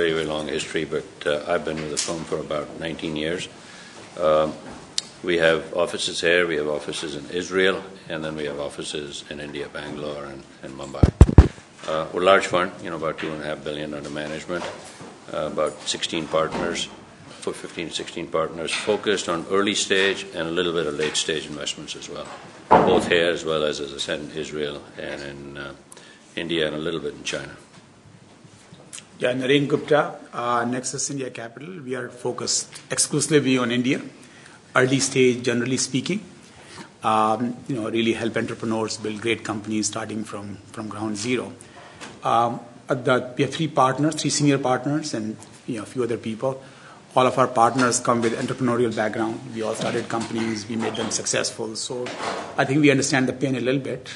very, very long history, but uh, I've been with the firm for about 19 years. Um, we have offices here, we have offices in Israel, and then we have offices in India, Bangalore, and, and Mumbai. Uh, we're a large fund, you know, about two and a half billion under management, uh, about 16 partners, for 15 to 16 partners, focused on early stage and a little bit of late stage investments as well, both here as well as, as I said, in Israel and in uh, India and a little bit in China. Yeah, Naren Gupta, uh, Nexus India Capital. We are focused exclusively on India, early stage, generally speaking. Um, you know, really help entrepreneurs build great companies starting from, from ground zero. Um, the, we have three partners, three senior partners, and you know, a few other people. All of our partners come with entrepreneurial background. We all started companies, we made them successful. So I think we understand the pain a little bit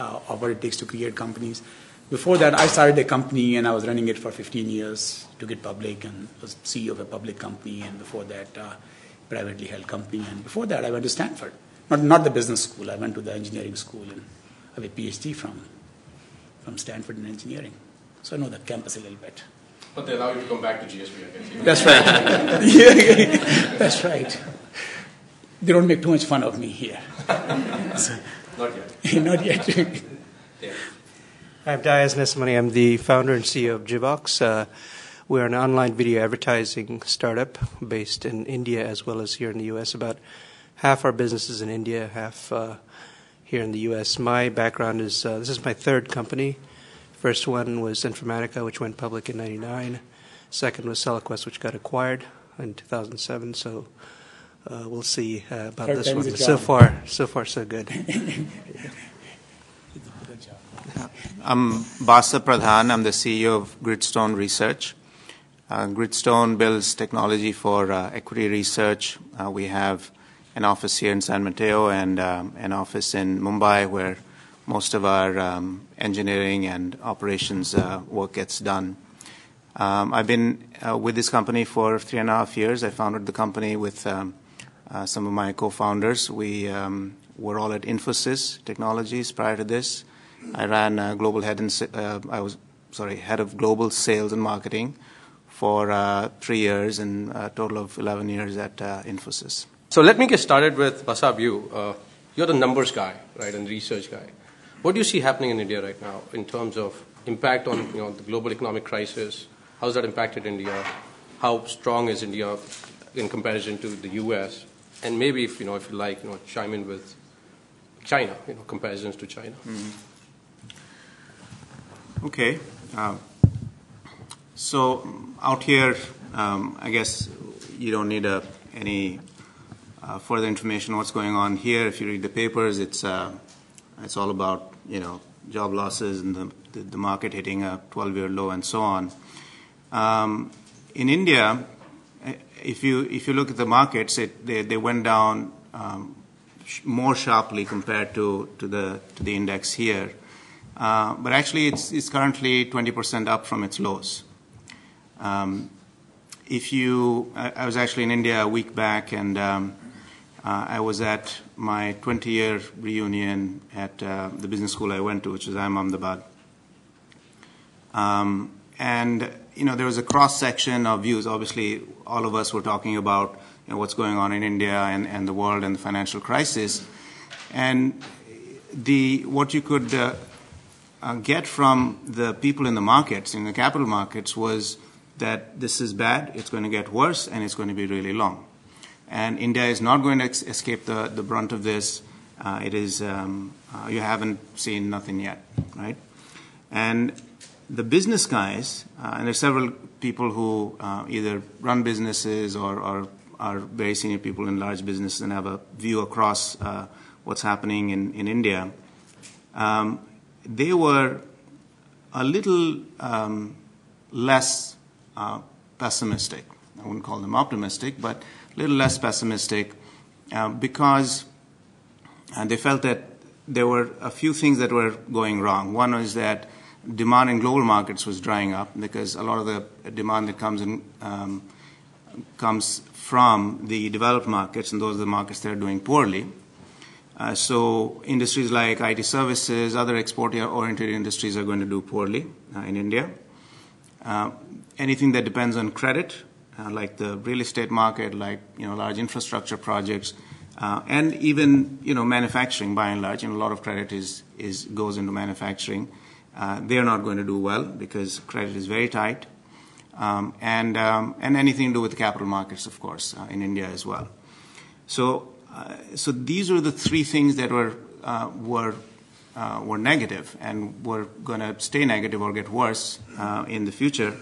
uh, of what it takes to create companies. Before that, I started a company and I was running it for 15 years, took it public and was CEO of a public company. And before that, uh, privately held company. And before that, I went to Stanford. Not, not the business school, I went to the engineering school and I have a PhD from, from Stanford in engineering. So I know the campus a little bit. But they allow you to come back to GSB, I guess. That's right. that's right. They don't make too much fun of me here. So, not yet. not yet. yeah. I'm Diaz Nesamoney. I'm the founder and CEO of Jivox. Uh, we're an online video advertising startup based in India as well as here in the U.S. About half our business is in India, half uh, here in the U.S. My background is uh, this is my third company. First one was Informatica, which went public in '99. Second was Celequest, which got acquired in 2007. So uh, we'll see uh, about this one. So far, so far, so good. I'm Basab Pradhan. I'm the CEO of Gridstone Research. Uh, Gridstone builds technology for uh, equity research. Uh, we have an office here in San Mateo and um, an office in Mumbai where most of our um, engineering and operations uh, work gets done. Um, I've been uh, with this company for three and a half years. I founded the company with um, uh, some of my co-founders. We um, were all at Infosys Technologies prior to this. I ran uh, global head and uh, I was sorry head of global sales and marketing for uh, three years and a total of 11 years at uh, Infosys. So let me get started with Basab. You, uh, you're the numbers guy, right, and research guy. What do you see happening in India right now in terms of impact on you know the global economic crisis? How's that impacted India? How strong is India in comparison to the U.S. And maybe if you know if you like, you know, chime in with China, you know, comparisons to China. Okay. Uh, so out here, um, I guess you don't need uh, any uh, further information on what's going on here. If you read the papers, it's uh, it's all about you know job losses and the the, the market hitting a 12-year low and so on. Um, in India, eh, if you if you look at the markets, it, they they went down um, sh- more sharply compared to to the to the index here. Uh, but actually, it's, it's currently 20% up from its lows. Um, if you, I, I was actually in India a week back, and um, uh, I was at my 20-year reunion at uh, the business school I went to, which is IIM Ahmedabad. Um, and you know, there was a cross section of views. Obviously, all of us were talking about you know, what's going on in India and, and the world and the financial crisis. And the what you could uh, get from the people in the markets, in the capital markets, was that this is bad, it's going to get worse, and it's going to be really long. And India is not going to escape the, the brunt of this. Uh, it is, um, uh, you haven't seen nothing yet, right? And the business guys, uh, and there's several people who uh, either run businesses or, or are very senior people in large businesses and have a view across uh, what's happening in, in India. Um, they were a little um, less uh, pessimistic. I wouldn't call them optimistic, but a little less pessimistic uh, because uh, they felt that there were a few things that were going wrong. One was that demand in global markets was drying up because a lot of the demand that comes in um, comes from the developed markets, and those are the markets that are doing poorly. Uh, so industries like IT services, other export-oriented industries are going to do poorly uh, in India. Uh, anything that depends on credit, uh, like the real estate market, like you know large infrastructure projects, uh, and even you know manufacturing by and large. And a lot of credit is is goes into manufacturing. Uh, they are not going to do well because credit is very tight, um, and um, and anything to do with capital markets, of course, in India as well. So so these are the three things that were uh, were uh, were negative and were going to stay negative or get worse uh, in the future.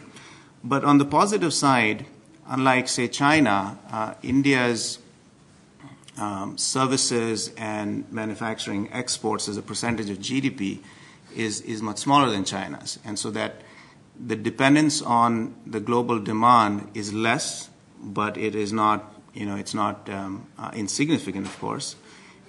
But on the positive side, unlike say China, uh, India's um, services and manufacturing exports as a percentage of GDP is is much smaller than China's, and so that the dependence on the global demand is less, but it is not you know, it's not um, uh, insignificant, of course.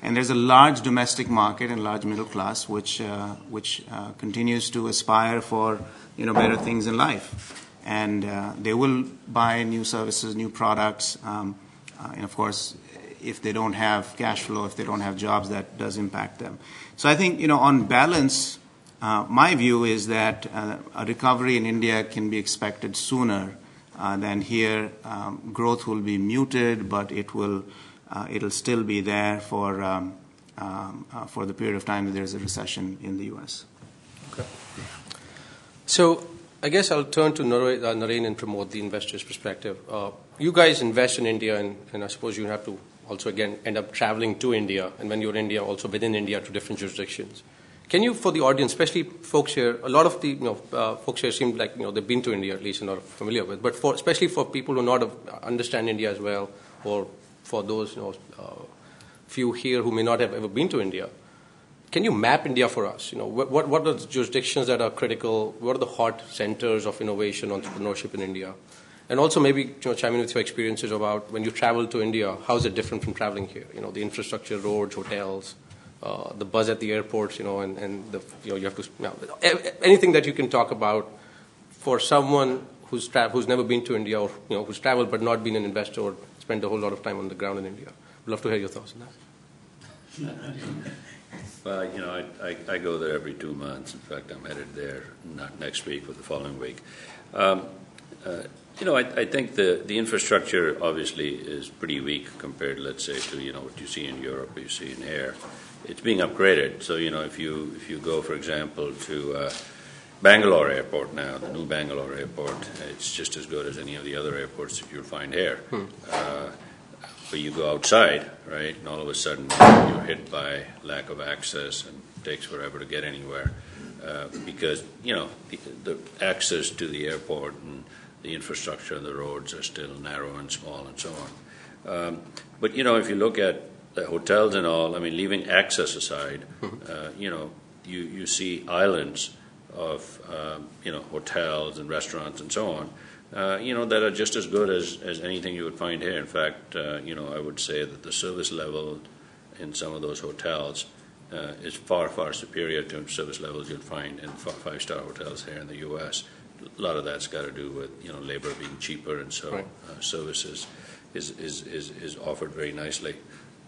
And there's a large domestic market and large middle class, which uh, which uh, continues to aspire for you know better things in life, and uh, they will buy new services, new products, um, uh, and of course, if they don't have cash flow, if they don't have jobs, that does impact them. So I think you know on balance, uh, my view is that a recovery in India can be expected sooner then here um, growth will be muted, but it will uh, it'll still be there for um, um, uh, for the period of time that there's a recession in the U.S. Okay. So I guess I'll turn to uh, Naren and Pramod the investor's perspective. Uh, you guys invest in India, and, and I suppose you have to also again end up traveling to India, and when you're in India, also within India to different jurisdictions. Can you, for the audience, especially folks here, a lot of the you know, uh, folks here seem like you know they've been to India at least and are familiar with. But for especially for people who not understand India as well, or for those you know uh, few here who may not have ever been to India, can you map India for us? You know, what what, what are the jurisdictions that are critical? What are the hot centers of innovation, entrepreneurship in India? And also maybe you know, chime in with your experiences about when you travel to India, how is it different from traveling here? You know, the infrastructure, roads, hotels uh, the buzz at the airports, you know, and, and the, you know, you have to, you know, anything that you can talk about for someone who's, tra- who's never been to India or, you know, who's traveled but not been an investor or spent a whole lot of time on the ground in India. I'd love to hear your thoughts on that. Well, you know, I, I, I, go there every two months. In fact, I'm headed there not next week, but the following week. Um, uh, you know, I, I, think the, the infrastructure obviously is pretty weak compared, let's say, to you know what you see in Europe, or you see in air it's being upgraded. So you know, if you if you go, for example, to uh, Bangalore Airport now, the new Bangalore Airport, it's just as good as any of the other airports that you'll find here. Hmm. Uh, but you go outside, right, and all of a sudden you're hit by lack of access and it takes forever to get anywhere uh, because you know the, the, access to the airport and the infrastructure and the roads are still narrow and small and so on. Um, but you know, if you look at the hotels and all, I mean, leaving access aside, mm-hmm. uh, you know, you, you see islands of, um, you know, hotels and restaurants and so on, uh, you know, that are just as good as, as anything you would find here. In fact, uh, you know, I would say that the service level in some of those hotels uh, is far, far superior to service levels you'd find in five star hotels here in the U.S. A lot of that's got to do with, you know, labor being cheaper and so right. Uh, services is, is, is, is offered very nicely.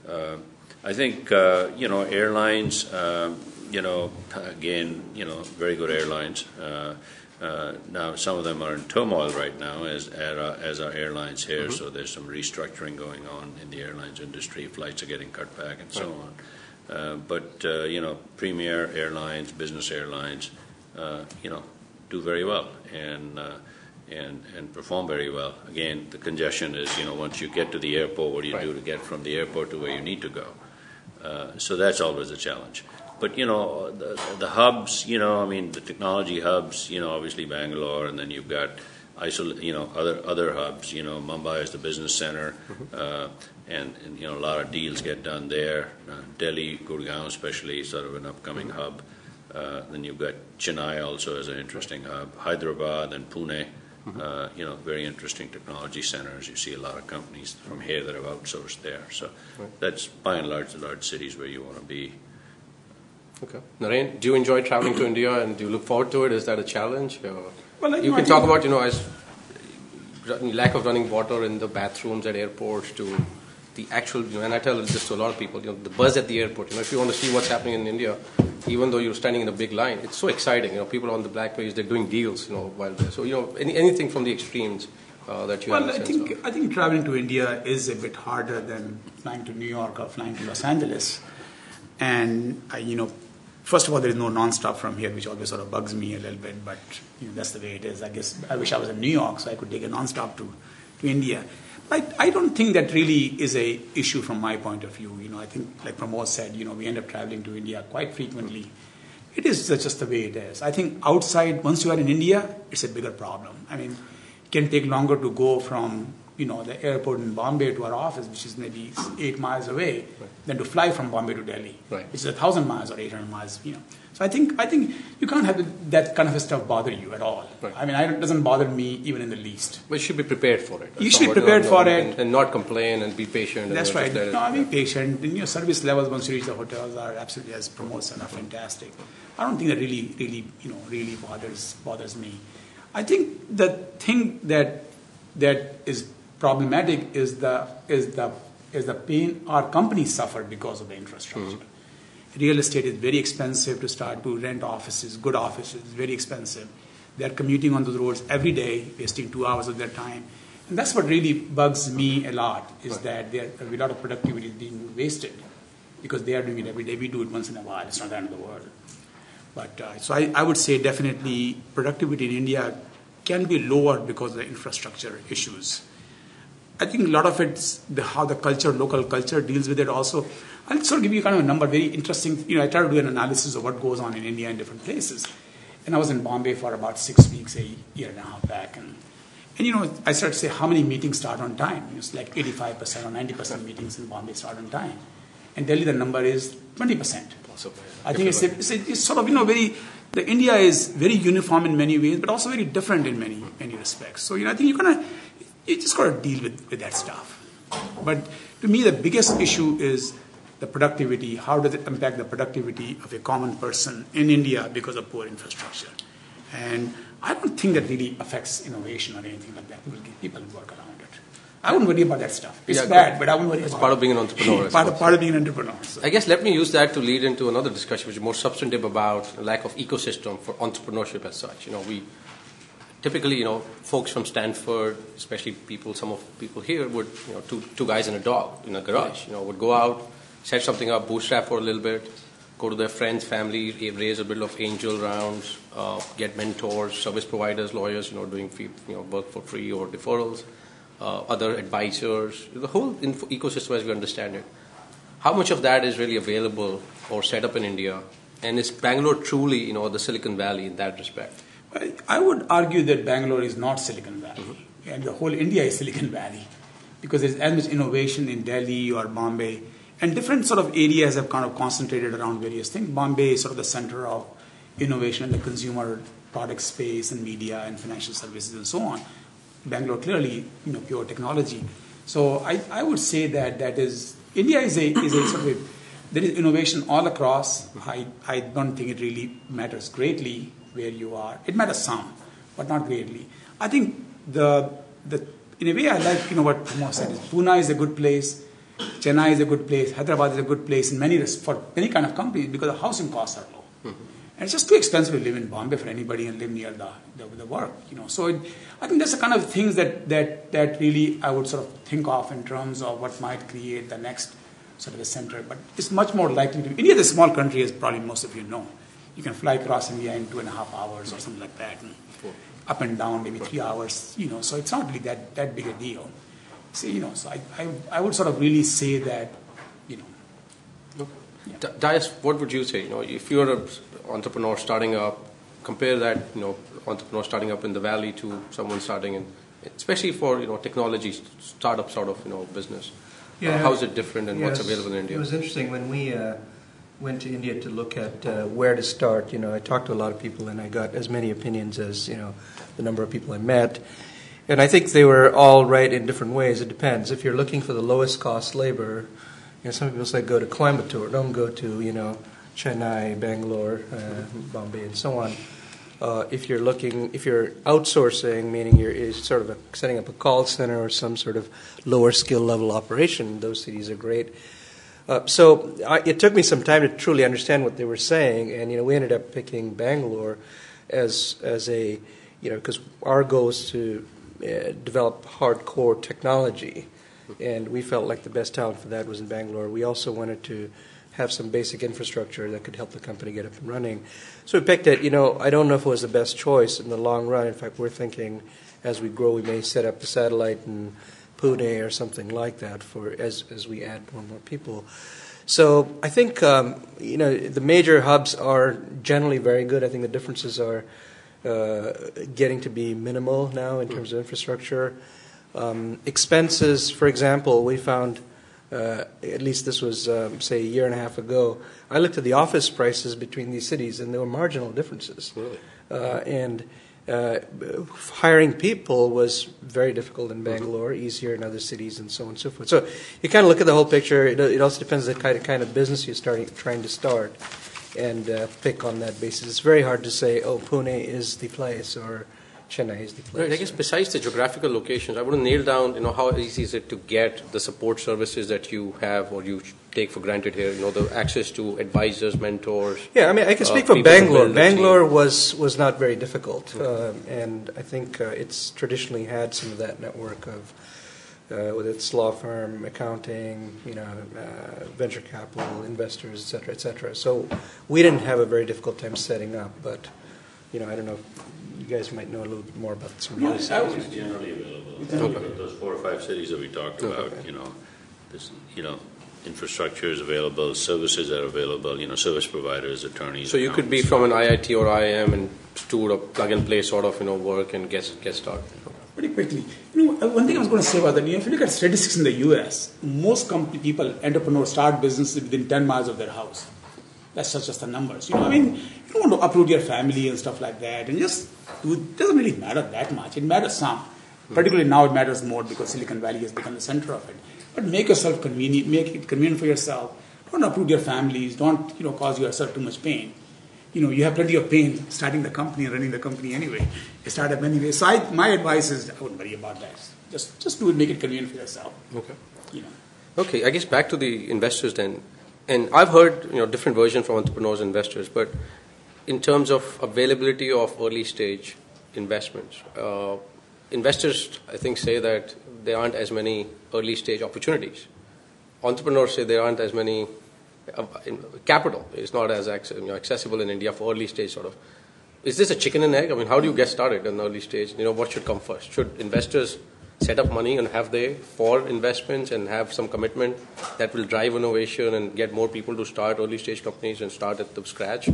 Uh, I think uh, you know airlines. Um, you know, again, you know, very good airlines. Uh, uh, now, some of them are in turmoil right now, as as our airlines here. Mm-hmm. So there's some restructuring going on in the airlines industry. Flights are getting cut back, and so right. on. Uh, but uh, you know, premier airlines, business airlines, you know, do very well, and and, and perform very well. Again, the congestion is, you know, once you get to the airport, what do you right. do to get from the airport to where you need to go? Uh, so that's always a challenge. But, you know, the, the, hubs, you know, I mean, the technology hubs, you know, obviously Bangalore, and then you've got, isol- you know, other, other hubs, you know, Mumbai is the business center, mm-hmm. uh, and, and, you know, a lot of deals get done there. Uh, Delhi, Gurgaon especially, sort of an upcoming mm-hmm. hub. Uh, then you've got Chennai also as an interesting hub, Hyderabad and Pune. Uh, you know, very interesting technology centers. You see a lot of companies from here that have outsourced there. So right. that's by and large the large cities where you want to be. Okay. Naren, do you enjoy traveling to India and do you look forward to it? Is that a challenge? well, you can talk about, you know, as lack of running water in the bathrooms at airports to the actual, you know, and I tell this to a lot of people, you know, the buzz at the airport. You know, if you want to see what's happening in India, even though you're standing in a big line, it's so exciting. You know, people on the blackberries, they're doing deals, you know, while there. So, you know, any, anything from the extremes uh, that you Well, I think of. I think traveling to India is a bit harder than flying to New York or flying to Los Angeles. And I, you know, first of all, there is no nonstop from here, which always sort of bugs me a little bit. But you know, that's the way it is. I guess I wish I was in New York so I could take a nonstop to to India. But I don't think that really is a issue from my point of view. You know, I think like Pramod said, you know, we end up traveling to India quite frequently. It is just the way it is. I think outside, once you are in India, it's a bigger problem. I mean, it can take longer to go from you know the airport in Bombay to our office, which is maybe eight miles away, than to fly from Bombay to Delhi, Right. which is a thousand miles or eight hundred miles. You know, so I think I think you can't have that kind of stuff bother you at all. Right. I mean, I, it doesn't bother me even in the least. But you should be prepared for it. You should be prepared for it. And not complain and be patient. That's right. it- No, I mean, patient. And your service levels once you reach the hotels are absolutely as promotes are fantastic. I don't think that really, really, you know, really bothers bothers me. I think the thing that that is problematic is the is the is the pain our companies suffer because of the infrastructure. Real estate is very expensive to start to rent offices, good offices, very expensive. They're commuting on those roads every day, wasting two hours of their time. And that's what really bugs me a lot, is that there, a lot of productivity is being wasted because they are doing it every day. We do it once in a while. It's not the end of the world. But uh, so I, I would say definitely productivity in India can be lower because of the infrastructure issues. I think a lot of it's the, how the culture, local culture deals with it also. I'll sort of give you kind of a number, very interesting. You know, I try to do an analysis of what goes on in India in different places. And I was in Bombay for about six weeks, a year and a half back. And, and you know, I started to say how many meetings start on time. It's like 85% or 90% meetings in Bombay start on time. In Delhi, the number is 20%. Possibly. I think it's, a, it's, a, it's sort of, you know, very, the India is very uniform in many ways, but also very different in many, many respects. So, you know, I think you're going to, you just got to deal with, with that stuff. But to me, the biggest issue is the productivity. How does it impact the productivity of a common person in India because of poor infrastructure? And I don't think that really affects innovation or anything like that. People, people work around it. I wouldn't worry about that stuff. It's Yeah, bad, but I wouldn't worry It's about part it. of being an entrepreneur, part, of, part of being an entrepreneur. So. I guess let me use that to lead into another discussion, which is more substantive about lack of ecosystem for entrepreneurship as such. You know, we typically, you know, folks from Stanford, especially people, some of people here would, you know, two, two guys and a dog in a garage, you know, would go out, set something up, bootstrap for a little bit, go to their friends, family, raise a bit of angel rounds, uh, get mentors, service providers, lawyers, you know, doing free, you know, work for free or deferrals, uh, other advisors, the whole info- ecosystem as we understand it. How much of that is really available or set up in India? And is Bangalore truly, you know, the Silicon Valley in that respect? Well, I would argue that Bangalore is not Silicon Valley, and the whole India is Silicon Valley, because there's as much innovation in Delhi or Bombay, and different sort of areas have kind of concentrated around various things. Bombay is sort of the center of innovation in the consumer product space and media and financial services and so on. Bangalore clearly, you know, pure technology. So I, I would say that that is India is a is a sort of a, there is innovation all across. I, I don't think it really matters greatly where you are. It matters some, but not greatly. I think the the in a way I like you know what Pramod said is Pune is a good place, Chennai is a good place, Hyderabad is a good place in many res- for many kind of companies because the housing costs are low. Mm-hmm. And it's just too expensive to live in Bombay for anybody and live near the, the, the work, you know. So it, I think that's the kind of things that, that, that really I would sort of think of in terms of what might create the next sort of a center. But it's much more likely to India is a small country, as probably most of you know. You can fly across India in two and a half hours or something like that. And up and down, maybe three hours, you know. So it's not really that, that big a deal. See, you know, so I, I, I would sort of really say that, you know, D- Diaz, what would you say? You know, if you're an entrepreneur starting up, compare that, you know, entrepreneur starting up in the valley to someone starting in, especially for you know technology startup sort of you know business. Uh, how is it different and what's available in India? It was interesting when we uh, went to India to look at uh, where to start. You know, I talked to a lot of people, and I got as many opinions as you know the number of people I met. And I think they were all right in different ways. It depends. If you're looking for the lowest cost labor, you know, some people say go to Coimbatore, don't go to you know Chennai, Bangalore, uh, Bombay, and so on. uh, if you're looking, if you're outsourcing, meaning you're is sort of a, setting up a call center or some sort of lower skill level operation, those cities are great. Uh, so I, it took me some time to truly understand what they were saying, and you know we ended up picking Bangalore as as a you know because our goal is to uh, develop hardcore technology, and we felt like the best talent for that was in Bangalore. We also wanted to have some basic infrastructure that could help the company get up and running. So we picked it. You know, I don't know if it was the best choice in the long run. In fact, we're thinking as we grow, we may set up a satellite in Pune or something like that for as as we add more and more people. So I think um, you know the major hubs are generally very good. I think the differences are uh, getting to be minimal now in terms of infrastructure. Um, expenses, for example, we found uh, at least this was, um, say, a year and a half ago, I looked at the office prices between these cities, and there were marginal differences. Really? Uh, and uh, hiring people was very difficult in Bangalore, easier in other cities, and so on and so forth. So you kind of look at the whole picture. It, it also depends on the kind of, kind of business you're starting, trying to start and uh, pick on that basis. It's very hard to say, oh, Pune is the place, or Chennai is the place. Right. I guess besides the geographical locations, I want to nail down, you know, how easy is it to get the support services that you have or you take for granted here? You know, the access to advisors, mentors. Yeah, I mean, I can uh, speak for Bangalore. build the team. Bangalore was was not very difficult, um, and I think uh, it's traditionally had some of that network of. Uh, with its law firm, accounting, you know, uh, venture capital, investors, et cetera, et cetera. So we didn't have a very difficult time setting up, but you know, I don't know. If you guys might know a little bit more about some of No, those. I would- It's generally available. Okay. Those four or five cities that we talked about, you know, this, you know, infrastructure is available, services are available, you know, service providers, attorneys. So you could be from an IIT or IIM and do a plug and play sort of, you know, work and get, get started. Pretty quickly. You know, one thing I was going to say about that, you know, if you look at statistics in the US, most company people, entrepreneurs start businesses within 10 miles of their house. That's just, just the numbers. You know, I mean, you don't want to uproot your family and stuff like that, and just it doesn't really matter that much. It matters some. Particularly now, it matters more because Silicon Valley has become the center of it. But make yourself convenient, make it convenient for yourself. Don't uproot your families. Don't you know cause yourself too much pain. You know, you have plenty of pain starting the company and running the company anyway. You start up anyway. So I, my advice is, I wouldn't worry about that. Just just do it, make it convenient for yourself. Okay. You know. Okay, I guess back to the investors then. And I've heard, you know, different versions from entrepreneurs and investors, but in terms of availability of early stage investments, uh, investors, I think, say that there aren't as many early stage opportunities. Entrepreneurs say there aren't as many capital is not as accessible in India for early stage sort of. Is this a chicken and egg? I mean, how do you get started in early stage? You know, what should come first? Should investors set up money and have they for investments and have some commitment that will drive innovation and get more people to start early stage companies and start at the scratch?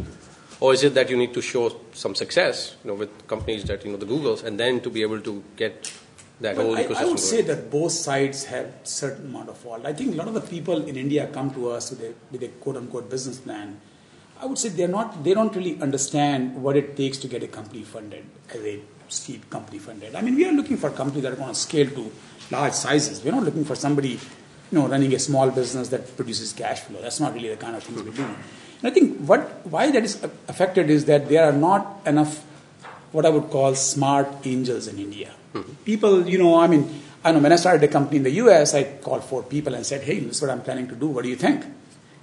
Or is it that you need to show some success, you know, with companies that, you know, the Googles, and then to be able to get that Well, whole I, ecosystem I would say that both sides have certain amount of fault. I think a lot of the people in India come to us with a, with a quote unquote business plan. I would say they're not, they don't really understand what it takes to get a company funded as a seed company funded. I mean, we are looking for companies that are going to scale to large sizes. We're not looking for somebody, you know, running a small business that produces cash flow. That's not really the kind of things we do. And I think what, why that is affected is that there are not enough what I would call smart angels in India. People, you know, I mean, I know when I started a company in the US, I called four people and said, hey, this is what I'm planning to do. What do you think?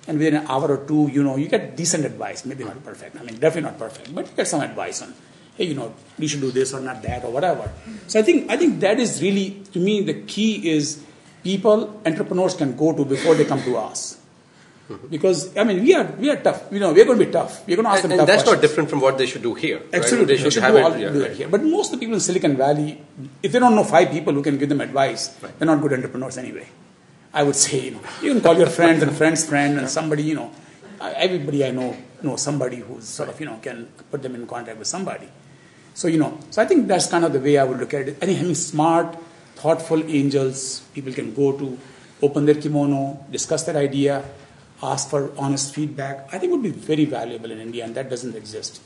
And within an hour or two, you know, you get decent advice. Maybe not perfect. I mean, definitely not perfect, but you get some advice on, hey, you know, you should do this or not that or whatever. So I think I think that is really to me the key is people entrepreneurs can go to before they come to us. Mm-hmm. Because I mean we are we are tough. You know we're going to be tough. We're going to ask And, them and that's not different from what they should do here. right? Absolutely, They should do, it. all, yeah, do it right. here. But most of the people in Silicon Valley, if they don't know five people who can give them advice, they're not good entrepreneurs anyway. I would say, you know, you can call your friends and friends' friend and somebody, you know, everybody I know know somebody who's sort of, you know, can put them in contact with somebody. So you know, so I think that's kind of the way I would look at it. I think having smart, thoughtful angels, people can go to, open their kimono, discuss their idea, ask for honest feedback. I think would be very valuable in India, and that doesn't exist.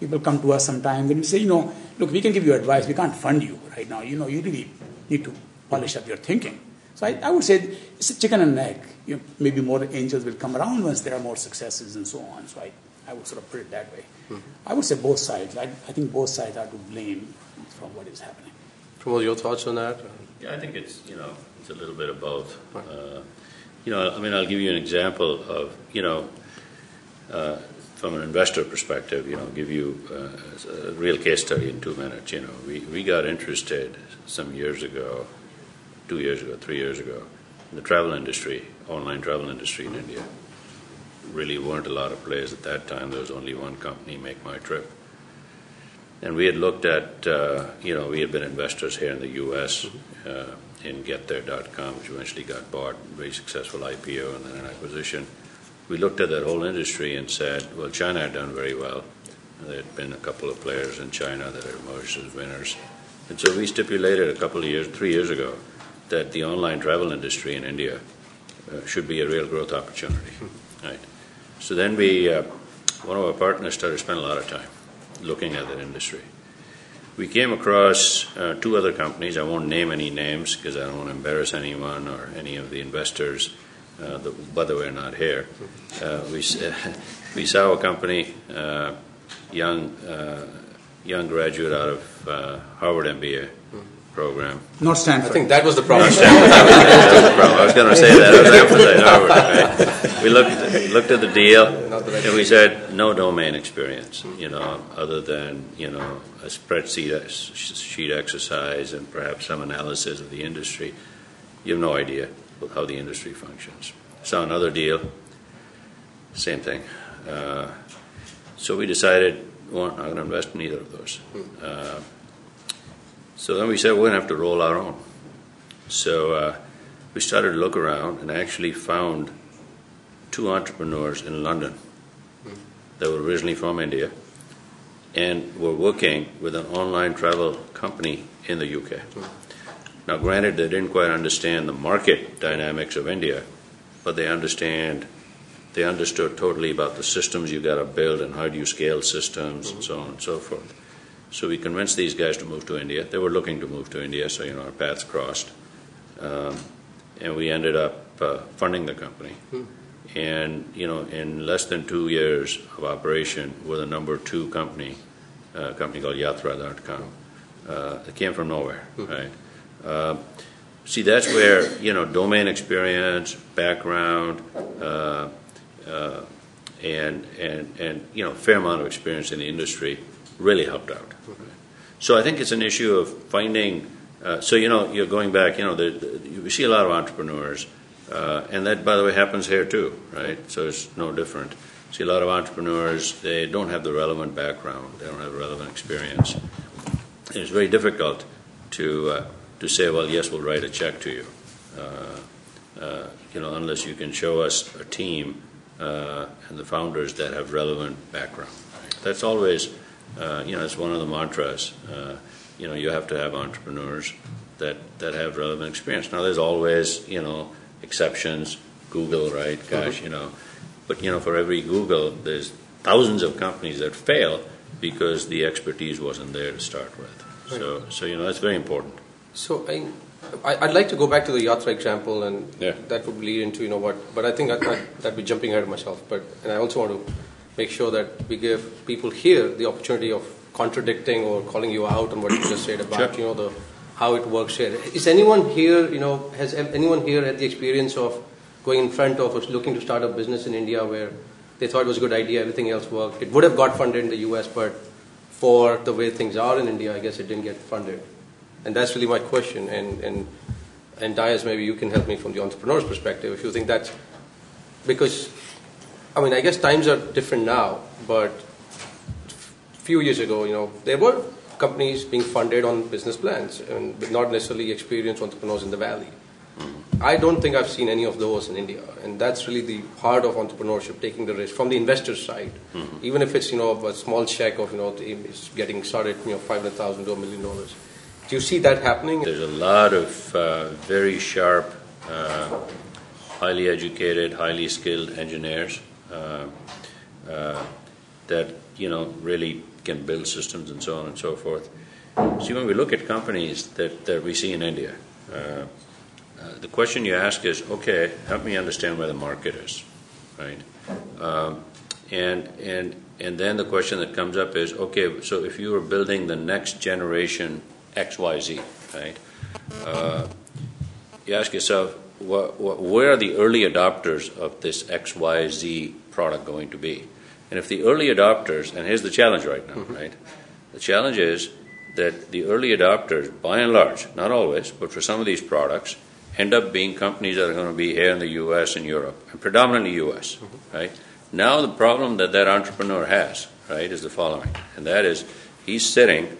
People come to us sometimes and we say, you know, look, we can give you advice, we can't fund you right now. You know, you really need to polish up your thinking. So I, I would say it's a chicken and egg. You know, maybe more angels will come around once there are more successes and so on. So I, I would sort of put it that way. I would say both sides. I, I think both sides are to blame from what is happening. Pramod, your thoughts on that? Yeah, I think it's, you know, it's a little bit of both. Uh, You know, I mean, I'll give you an example of, you know, uh, from an investor perspective, you know, give you uh, a real case study in two minutes. You know, we, we got interested some years ago, two years ago, three years ago, in the travel industry, online travel industry in India. Really weren't a lot of players at that time. There was only one company, Make My Trip. And we had looked at, uh, you know, we had been investors here in the U.S. Uh, in GetThere.com, which eventually got bought, very successful IPO and then an acquisition. We looked at that whole industry and said, well, China had done very well. There had been a couple of players in China that had emerged as winners. And so we stipulated a couple of years, three years ago, that the online travel industry in India uh, should be a real growth opportunity. Right? So then we, uh, one of our partners started spending a lot of time looking at that industry. We came across uh, two other companies. I won't name any names because I don't want to embarrass anyone or any of the investors. Uh, that, by the way, not here. Uh, we we saw a company, uh, young uh, young graduate out of uh, Harvard MBA program. Not Stanford. I Stanford. think that was the problem. I was going to say that. I was emphasizing Harvard. Right? We looked looked at the deal, Not the right and we said no domain experience. You know, other than you know a spreadsheet sheet exercise and perhaps some analysis of the industry. You have no idea how the industry functions. Saw another deal, same thing. Uh, so we decided, well, I'm not going to invest in either of those. Uh, so then we said we're going to have to roll our own. So uh, we started to look around and actually found two entrepreneurs in London that were originally from India and were working with an online travel company in the UK. Now, granted, they didn't quite understand the market dynamics of India, but they understand. They understood totally about the systems you got to build and how do you scale systems and so on and so forth. So we convinced these guys to move to India. They were looking to move to India, so you know our paths crossed, um, and we ended up uh, funding the company. And you know, in less than two years of operation, we're the number two company, uh, a company called Yatra.com. Uh, it came from nowhere, right? Uh, see, that's where you know domain experience, background, uh, uh, and and and you know, fair amount of experience in the industry really helped out. So I think it's an issue of finding. Uh, so you know, you're going back. You know, the, the, you see a lot of entrepreneurs, uh, and that, by the way, happens here too, right? So it's no different. See a lot of entrepreneurs. They don't have the relevant background. They don't have relevant experience. And it's very difficult to uh, to say, well, yes, we'll write a check to you. Uh, uh, you know, unless you can show us a team uh, and the founders that have relevant background. That's always uh, you know, it's one of the mantras. Uh, you know, you have to have entrepreneurs that, that have relevant experience. Now, there's always, you know, exceptions. Google, right? Gosh, you know. But, you know, for every Google, there's thousands of companies that fail because the expertise wasn't there to start with. So, so you know, that's very important. So I, I- I'd like to go back to the Yatra example, and Yeah. that would lead into you know what. But I think I, I, that'd be jumping ahead of myself. But and I also want to make sure that we give people here the opportunity of contradicting or calling you out on what you just said about Sure. you know the how it works here. Is anyone here you know has anyone here had the experience of going in front of or looking to start a business in India where they thought it was a good idea, everything else worked. It would have got funded in the U.S., but for the way things are in India, I guess it didn't get funded. And that's really my question. And, and, and Diaz, maybe you can help me from the entrepreneur's perspective if you think that's because, I mean, I guess times are different now, but a few years ago, you know, there were companies being funded on business plans and but not necessarily experienced entrepreneurs in the valley. I don't think I've seen any of those in India, and that's really the heart of entrepreneurship: taking the risk from the investor side, even if it's you know a small check of you know it's getting started, you know, five hundred thousand to a million dollars. Do you see that happening? There's a lot of uh, very sharp, uh, highly educated, highly skilled engineers that you know really can build systems and so on and so forth. See, when we look at companies that, that we see in India, uh, uh, the question you ask is, okay, help me understand where the market is, right? Um, And, and, and then the question that comes up is, okay, so if you were building the next generation XYZ, right? Uh, you ask yourself, where are the early adopters of this XYZ product going to be? And if the early adopters, and here's the challenge right now, right? The challenge is that the early adopters, by and large, not always, but for some of these products, end up being companies that are going to be here in the U.S. and Europe, and predominantly U.S. Mm-hmm. Right now, the problem that that entrepreneur has, right, is the following, and that is he's sitting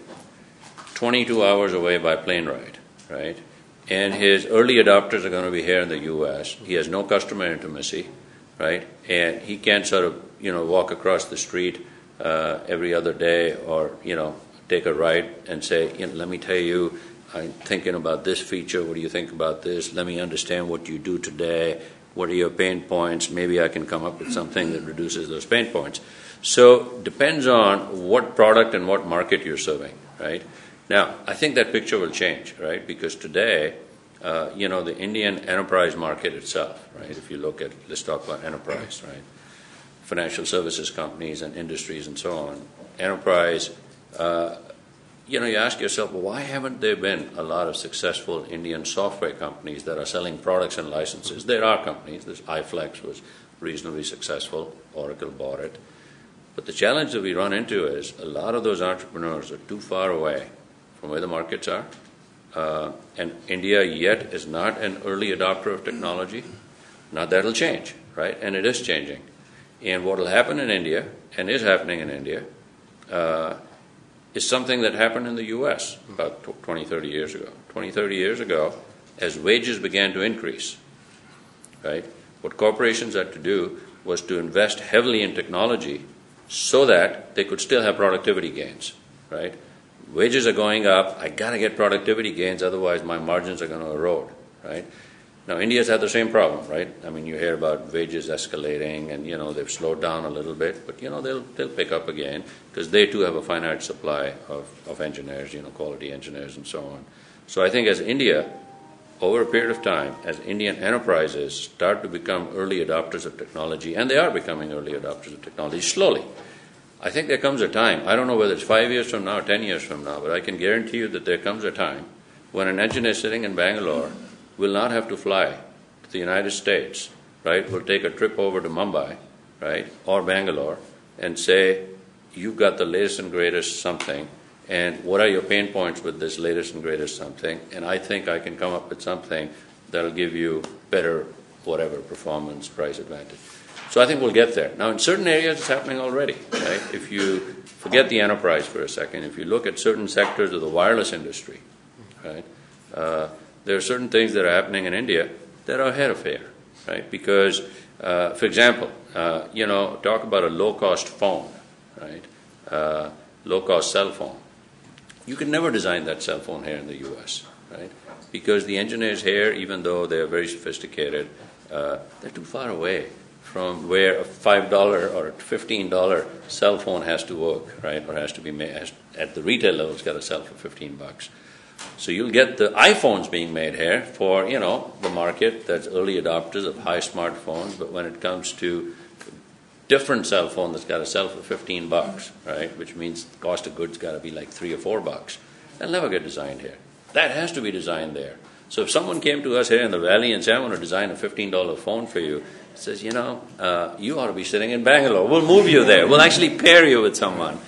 22 hours away by plane ride, right, and his early adopters are going to be here in the U.S. He has no customer intimacy, right, and he can't sort of you know walk across the street uh, every other day or you know take a ride and say, you know, let me tell you I'm thinking about this feature. What do you think about this? Let me understand what you do today. What are your pain points? Maybe I can come up with something that reduces those pain points. So depends on what product and what market you're serving, right? Now, I think that picture will change, right? Because today, uh, you know, the Indian enterprise market itself, right? If you look at, let's talk about enterprise, right? Financial services companies and industries and so on. Enterprise uh, you know, you ask yourself, well, why haven't there been a lot of successful Indian software companies that are selling products and licenses? There are companies. This iFlex was reasonably successful. Oracle bought it. But the challenge that we run into is a lot of those entrepreneurs are too far away from where the markets are. Uh, and India yet is not an early adopter of technology. Now that'll change, right? And it is changing. And what will happen in India, and is happening in India, uh, is something that happened in the U.S. about 20, 30 years ago. 20, 30 years ago, as wages began to increase, right, what corporations had to do was to invest heavily in technology so that they could still have productivity gains, right? Wages are going up, I got to get productivity gains, otherwise my margins are going to erode, right? Now, India's had the same problem, right? I mean, you hear about wages escalating, and you know they've slowed down a little bit, but you know they'll they'll pick up again because they too have a finite supply of, of engineers, you know, quality engineers and so on. So I think as India, over a period of time, as Indian enterprises start to become early adopters of technology, and they are becoming early adopters of technology slowly. I think there comes a time, I don't know whether it's five years from now or ten years from now, but I can guarantee you that there comes a time when an engineer sitting in Bangalore will not have to fly to the United States, right? Will take a trip over to Mumbai, right, or Bangalore, and say, you've got the latest and greatest something, and what are your pain points with this latest and greatest something? And I think I can come up with something that'll give you better whatever performance, price advantage. So I think we'll get there. Now, in certain areas, it's happening already. Right? If you forget the enterprise for a second, if you look at certain sectors of the wireless industry, right, uh, there are certain things that are happening in India that are ahead of here, right? Because, uh, for example, uh, you know, talk about a low-cost phone, right? Uh, low-cost cell phone. You can never design that cell phone here in the U.S., right? Because the engineers here, even though they are very sophisticated, uh, they're too far away from where a five dollar or fifteen dollar cell phone has to work, right? Or has to be made at the retail level. It's got to sell for fifteen bucks. So you'll get the iPhones being made here for, you know, the market that's early adopters of high smartphones, but when it comes to different cell phone that's got to sell for 15 bucks, right, which means the cost of goods got to be like 3 or 4 bucks. That'll never get designed here. That has to be designed there. So if someone came to us here in the valley and said, I want to design a $15 phone for you, says, you know, uh, you ought to be sitting in Bangalore. We'll move you there. We'll actually pair you with someone.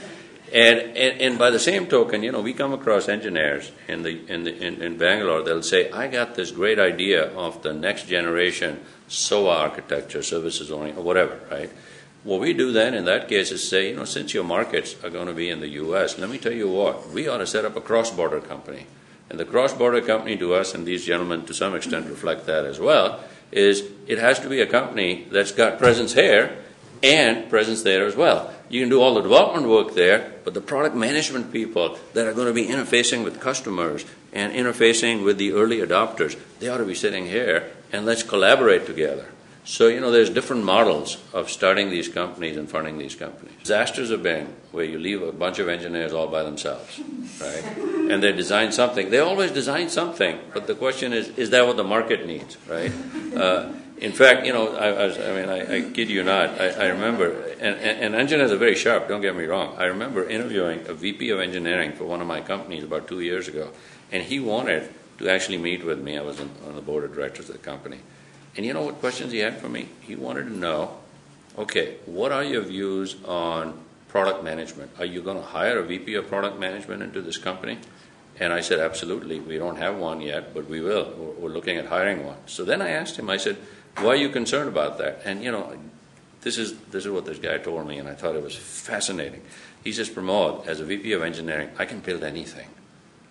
And, and, and, by the same token, you know, we come across engineers in, the, in, the, in, in, Bangalore, they'll say, I got this great idea of the next generation SOA architecture, services only, or whatever, right? What we do then in that case is say, you know, since your markets are going to be in the U.S., let me tell you what, we ought to set up a cross-border company. And the cross-border company to us, and these gentlemen to some extent reflect that as well, is it has to be a company that's got presence here and presence there as well. You can do all the development work there, but the product management people that are going to be interfacing with customers and interfacing with the early adopters, they ought to be sitting here and let's collaborate together. So, you know, there's different models of starting these companies and funding these companies. Disasters have been where you leave a bunch of engineers all by themselves, right? And they design something. They always design something, but the question is, is that what the market needs, right? Uh, in fact, you know, I, I, was, I mean, I, I, kid you not, I, remember, and, and, engineers are very sharp, don't get me wrong. I remember interviewing a VP of engineering for one of my companies about two years ago, and he wanted to actually meet with me. I was on the board of directors of the company. And you know what questions he had for me? He wanted to know, okay, what are your views on product management? Are you going to hire a VP of product management into this company? And I said, absolutely. We don't have one yet, but we will. We're, we're looking at hiring one. So then I asked him, I said, why are you concerned about that? And you know, this is this is what this guy told me, and I thought it was fascinating. He says, Pramod, as a VP of engineering, I can build anything.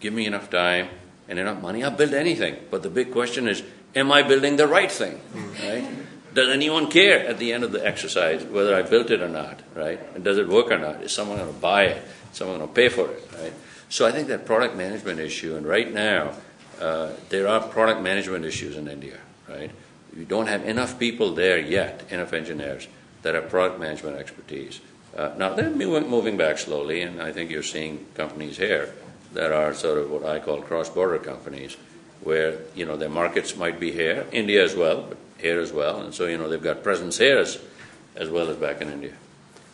Give me enough time and enough money, I'll build anything. But the big question is, am I building the right thing? Right? Does anyone care at the end of the exercise whether I built it or not? Right? And does it work or not? Is someone going to buy it? Is someone going to pay for it? Right? So I think that product management issue, and right now, uh, there are product management issues in India. Right? We don't have enough people there yet, enough engineers that have product management expertise. Uh, now they're moving back slowly, and I think you're seeing companies here that are sort of what I call cross-border companies, where you know their markets might be here, India as well, but here as well, and so you know they've got presence here as, as well as back in India.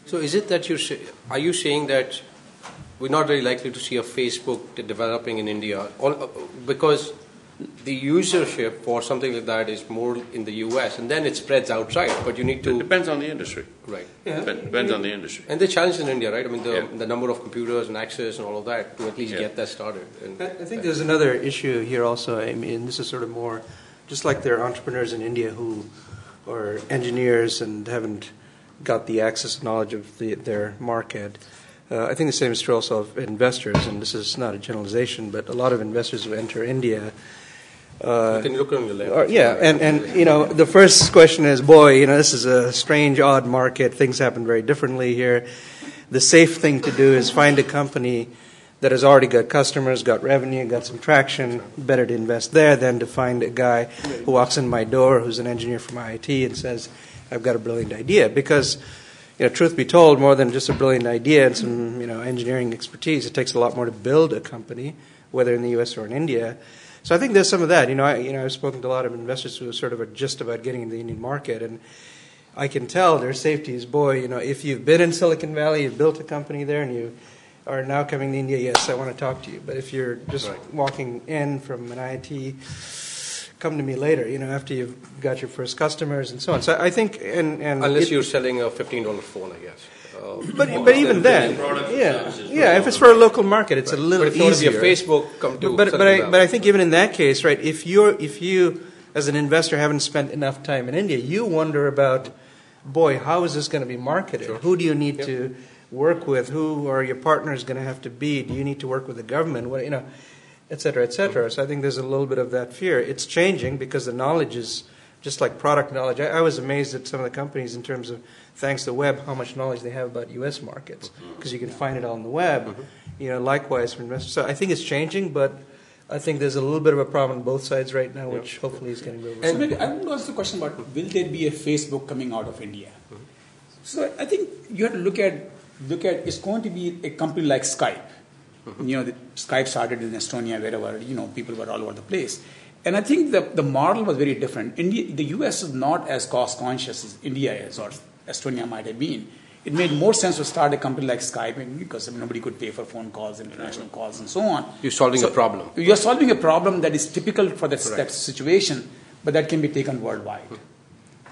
So is it that you say, are you saying that we're not very likely to see a Facebook developing in India, all, because the usership for something like that is more in the US, and then it spreads outside. But you need to. It depends on the industry. Right. Yeah. Dep- depends on the industry. And the challenge in India, right? I mean, the, yeah. the number of computers and access and all of that to at least yeah. get that started. And I think there's another issue here also. I mean, this is sort of more just like there are entrepreneurs in India who are engineers and haven't got the access knowledge of the, their market. Uh, I think the same is true also of investors, and this is not a generalization, but a lot of investors who enter India uh, you can look on your left. Or, yeah, and, and you know the first question is, boy, you know this is a strange, odd market. Things happen very differently here. The safe thing to do is find a company that has already got customers, got revenue, got some traction. Better to invest there than to find a guy who walks in my door who's an engineer from IIT and says, "I've got a brilliant idea." Because you know, truth be told, more than just a brilliant idea and some you know engineering expertise, it takes a lot more to build a company, whether in the U.S. or in India. So I think there's some of that. You know, I, you know, I've spoken to a lot of investors who are sort of are just about getting into the Indian market, and I can tell their safety is, boy, you know, if you've been in Silicon Valley, you've built a company there, and you are now coming to India, yes, I want to talk to you. But if you're just right. walking in from an IIT, come to me later, you know, after you've got your first customers and so on. So I think, and, and unless it, you're selling a fifteen dollar phone, I guess. Uh, but but even then, yeah, yeah. If it's for a local market, it's right. a little but if easier. If Facebook come to, but but, but I but I think even in that case, right? If you're if you as an investor haven't spent enough time in India, you wonder about, boy, how is this going to be marketed? Sure. Who do you need yep. to work with? Who are your partners going to have to be? Do you need to work with the government? What you know, et cetera, et cetera. So I think there's a little bit of that fear. It's changing because the knowledge is just like product knowledge. I, I was amazed at some of the companies in terms of thanks to the web, how much knowledge they have about U.S. markets because you can find it on the web. Mm-hmm. You know, likewise for investors. So I think it's changing, but I think there's a little bit of a problem on both sides right now, which yep. hopefully is getting over. So maybe I want to ask the question about will there be a Facebook coming out of India? Mm-hmm. So I think you have to look at look at it's going to be a company like Skype. Mm-hmm. You know, the, Skype started in Estonia, wherever you know people were all over the place. And I think the, the model was very different. India, the US is not as cost conscious as India is, or Estonia might have been, it made more sense to start a company like Skype because nobody could pay for phone calls, international calls, and so on. You're solving so a problem. You're solving a problem that is typical for that, that situation, but that can be taken worldwide.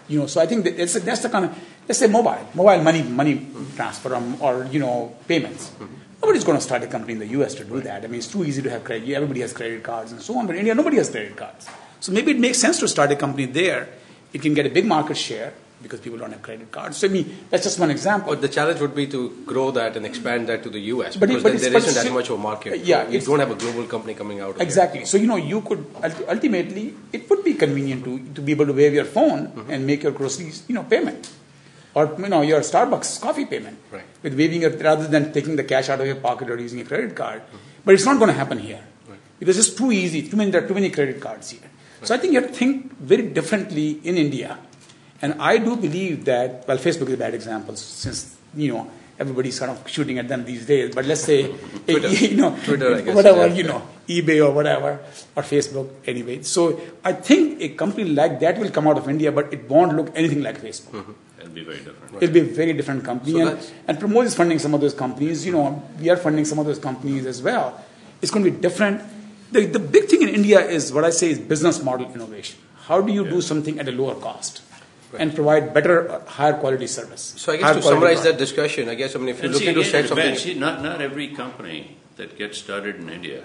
You know, so I think that that's, that's the kind of let's say mobile, mobile money money transfer or, or you know payments. Mm-hmm. Nobody's going to start a company in the U.S. to do that. I mean, it's too easy to have credit. Everybody has credit cards and so on, but in India, nobody has credit cards. So maybe it makes sense to start a company there. It can get a big market share because people don't have credit cards. So I mean, that's just one example. But the challenge would be to grow that and expand that to the US because but then there isn't as much of a market. Yeah, you don't have a global company coming out. exactly. So you know, you could ultimately it would be convenient to to be able to wave your phone mm-hmm. and make your groceries, you know, payment. Or you know your Starbucks coffee payment right. with waving it rather than taking the cash out of your pocket or using a credit card, mm-hmm. but it's not going to happen here right. because it's too easy. Too many there are too many credit cards here. Right. So I think you have to think very differently in India And I do believe that, well, Facebook is a bad example since, you know, everybody's kind of shooting at them these days. But let's say, Twitter. you know, Twitter, I guess, whatever, yeah, you know, eBay or whatever, or Facebook anyway. So I think a company like that will come out of India, but it won't look anything like Facebook. Mm-hmm. It'll be very different. It'll be a very different company. So and, that's- and Pramod is funding some of those companies. You know, we are funding some of those companies as well. It's going to be different. The, the big thing in India is what I say is business model innovation. How do you do something at a lower cost and provide better, uh, higher quality service? So I guess higher to summarize product? that discussion, I guess, I mean, if you're And see, looking to again, set something. See, not, not every company that gets started in India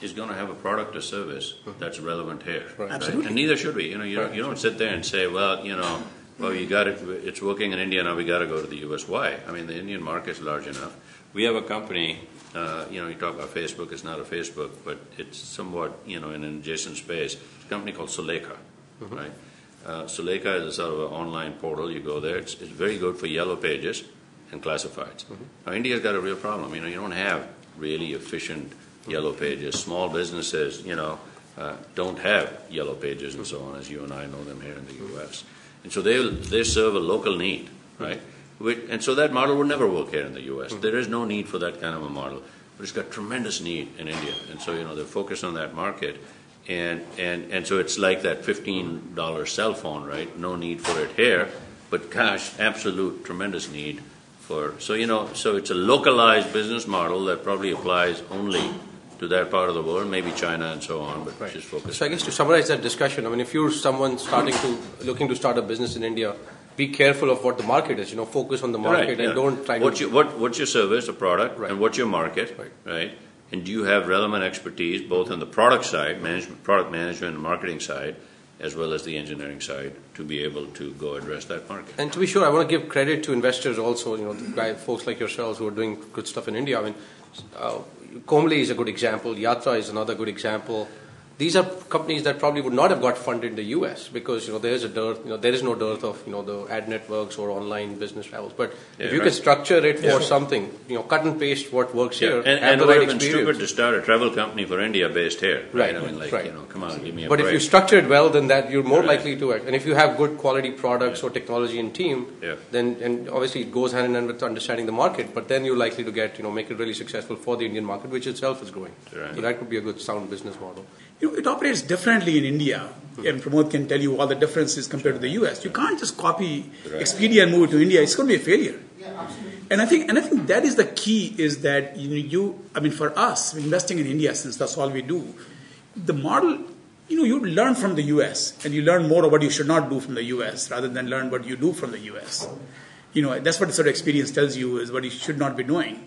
is going to have a product or service that's relevant here. Right. Absolutely. And neither should we. You know, you, don't, you don't sit there and say, well, you know, well, you got it, it's working in India, now we got to go to the U.S. Why? I mean, the Indian market's large enough. We have a company, uh, you know, you talk about Facebook, it's not a Facebook, but it's somewhat, you know, in an adjacent space. It's a company called Sulekha, right? Uh, Sulekha is a sort of an online portal. You go there. It's, it's very good for yellow pages and classifieds. Mm-hmm. Now, India's got a real problem. You know, you don't have really efficient mm-hmm. yellow pages. Small businesses, you know, uh, don't have yellow pages and so on, as you and I know them here in the mm-hmm. U.S. And so they they serve a local need, right? Which, and so that model would never work here in the U.S. There is no need for that kind of a model, but it's got tremendous need in India. And so you know they're focused on that market. And, and, and so it's like that $15 cell phone, right? No need for it here, but gosh, absolute tremendous need for. So, you know, so it's a localized business model that probably applies only to that part of the world, maybe China and so on, but just focus. So I guess to summarize that discussion, I mean, if you're someone starting to, looking to start a business in India, be careful of what the market is, you know, focus on the market Right, and yeah. don't try what's to. your, what, what's your service, or product, Right. and what's your market, Right. right? And do you have relevant expertise both on the product side, management, product management, and marketing side, as well as the engineering side, to be able to go address that market? And to be sure, I want to give credit to investors also, you know, guy, folks like yourselves who are doing good stuff in India. I mean, uh, is a good example, Yatra is another good example. These are companies that probably would not have got funded in the U.S. because you know there is a dearth, you know there is no dearth of you know the ad networks or online business travels. But Yeah, if you right. can structure it for Yeah. something, you know, cut and paste what works Yeah, here, and, and it would have been stupid to start a travel company for India based here, Right, I mean, like, right. you know, come on, give me a But break. if you structure it well, then that you're more Right. likely to act. And if you have good quality products or technology and team, Yeah. then and obviously it goes hand in hand with understanding the market. But then you're likely to get you know make it really successful for the Indian market, which itself is growing. Right. So that could be a good sound business model. You know, it operates differently in India, and Pramod can tell you all the differences compared to the US. You can't just copy Right. Expedia and move it to India. It's going to be a failure. And I think, and I think that is the key. Is that you, know, you I mean, for us investing in India, since that's all we do, the model, you know, you learn from the US, and you learn more of what you should not do from the US, rather than learn what you do from the US. You know, that's what the sort of experience tells you is what you should not be doing.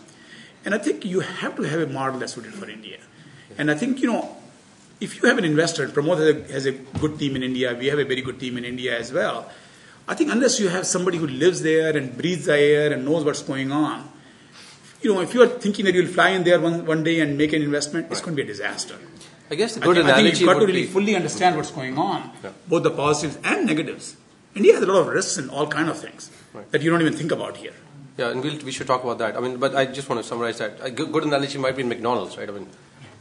And I think you have to have a model that's suited for India. And I think, you know, if you have an investor, Pramod has a, has a good team in India, we have a very good team in India as well. I think unless you have somebody who lives there and breathes the air and knows what's going on, you know, if you are thinking that you'll fly in there one, one day and make an investment, it's going to be a disaster. I guess the I good think, I think you've got to really be fully understand what's going on, Yeah. both the positives and negatives. India has a lot of risks and all kind of things Right. that you don't even think about here. yeah, and we'll, we should talk about that. I mean, but I just want to summarize that. A good good analogy might be McDonald's, right? I mean,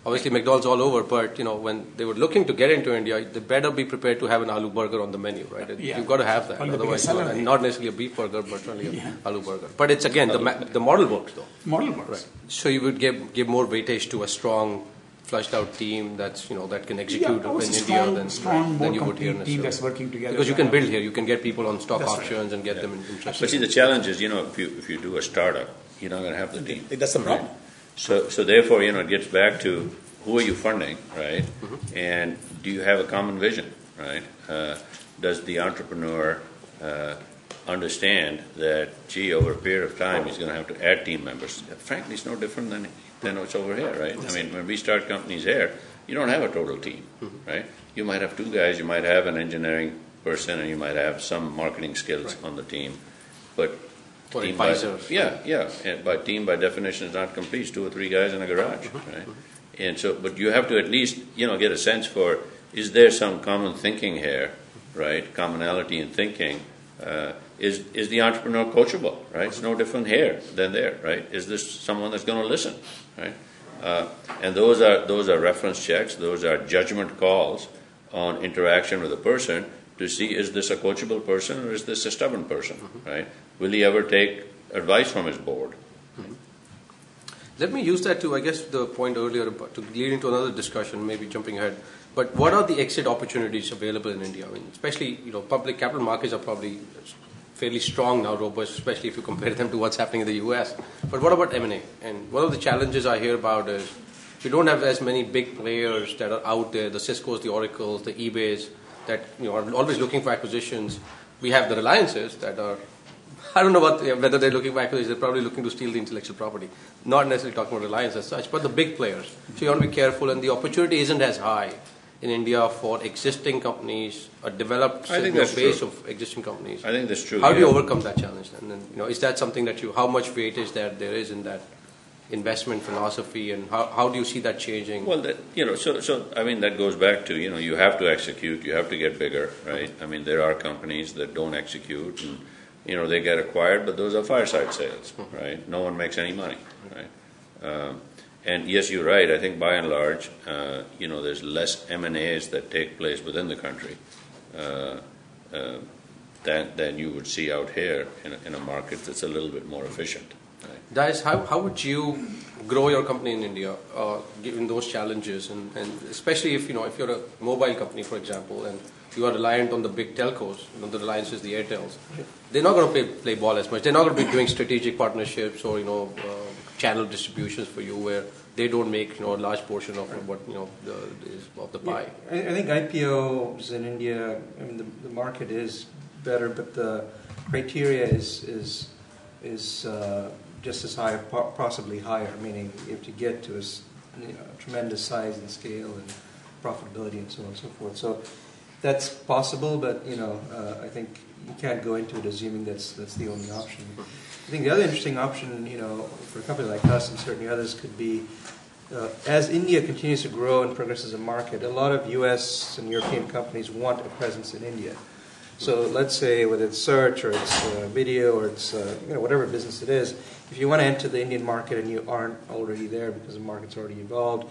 obviously McDonald's all over, but you know when they were looking to get into India, they better be prepared to have an aloo burger on the menu, right? Yeah. You've got to have that, One otherwise, biggest you know, and not necessarily a beef burger, but certainly Yeah. an aloo burger. But it's again the ma- the model works though. Model works. Right. So you would give give more weightage to a strong, flushed out team that's you know that can execute Yeah, I in India strong, than, strong, than more you would here complete team that's working together. Because you can build here, you can get people on stock That's right. options and get them in- interested. But see, the challenge is, you know, if you, if you do a startup, you're not going to have the team. That's the problem. So, so therefore, you know, it gets back to who are you funding, right? Mm-hmm. And do you have a common vision, right? Uh, does the entrepreneur uh, understand that, gee, over a period of time, he's going to have to add team members? Frankly, it's no different than, than what's over here, right? I mean, when we start companies here, you don't have a total team, Mm-hmm. right? You might have two guys, you might have an engineering person, and you might have some marketing skills on the team, but Team by- advisors. Yeah, yeah, and by team by definition is not complete, it's two or three guys in a garage, right? And so, but you have to at least, you know, get a sense for, is there some common thinking here, right? Commonality in thinking. Uh, is, is the entrepreneur coachable, right? It's no different here than there, right? Is this someone that's going to listen, right? Uh, and those are, those are reference checks, those are judgment calls on interaction with a person to see is this a coachable person or is this a stubborn person, right? Will he ever take advice from his board? Hmm. Let me use that to, I guess, the point earlier about, to lead into another discussion, maybe jumping ahead. But what are the exit opportunities available in India? I mean, especially, you know, public capital markets are probably fairly strong now, robust, especially if you compare them to what's happening in the U.S. But what about M&A? And one of the challenges I hear about is we don't have as many big players that are out there, the Cisco's, the Oracles, the eBays, that you know, are always looking for acquisitions. We have the Reliances that are I don't know what, whether they're looking for acquisitions. They're probably looking to steal the intellectual property. Not necessarily talking about Reliance as such, but the big players. So you want to be careful, and the opportunity isn't as high in India for existing companies, a developed I think that's base true. of existing companies. I think that's true. How do you overcome that challenge? And then, you know, is that something that you, how much weightage that there is in that investment philosophy, and how, how do you see that changing? Well, that, you know, so, so, I mean, that goes back to, you know, you have to execute, you have to get bigger, right? I mean, there are companies that don't execute and, you know, they get acquired, but those are fireside sales, right? No one makes any money, right? Um, and yes, you're right. I think by and large, uh, you know, there's less M and A's that take place within the country uh, uh, than than you would see out here in a, in a market that's a little bit more efficient. Right? Diaz, how, how would you grow your company in India, uh, given those challenges, and, and especially if you know if you're a mobile company, for example, and you are reliant on the big telcos, you know, the Reliances, the Airtels, they're not going to play, play ball as much. They're not going to be doing strategic partnerships or you know uh, channel distributions for you where they don't make you know a large portion of what you know the, is of the pie. I, I think IPOs in India, I mean, the, the market is better, but the criteria is is is uh, just as high, possibly higher. Meaning, you have to get to a you know, tremendous size and scale and profitability and so on and so forth. So that's possible, but you know, uh, I think you can't go into it assuming that's that's the only option. I think the other interesting option, you know, for a company like us and certainly others could be uh, as India continues to grow and progress as a market, a lot of U.S. and European companies want a presence in India. So let's say whether it's search or it's uh, video or it's uh, you know whatever business it is, if you want to enter the Indian market and you aren't already there because the market's already evolved,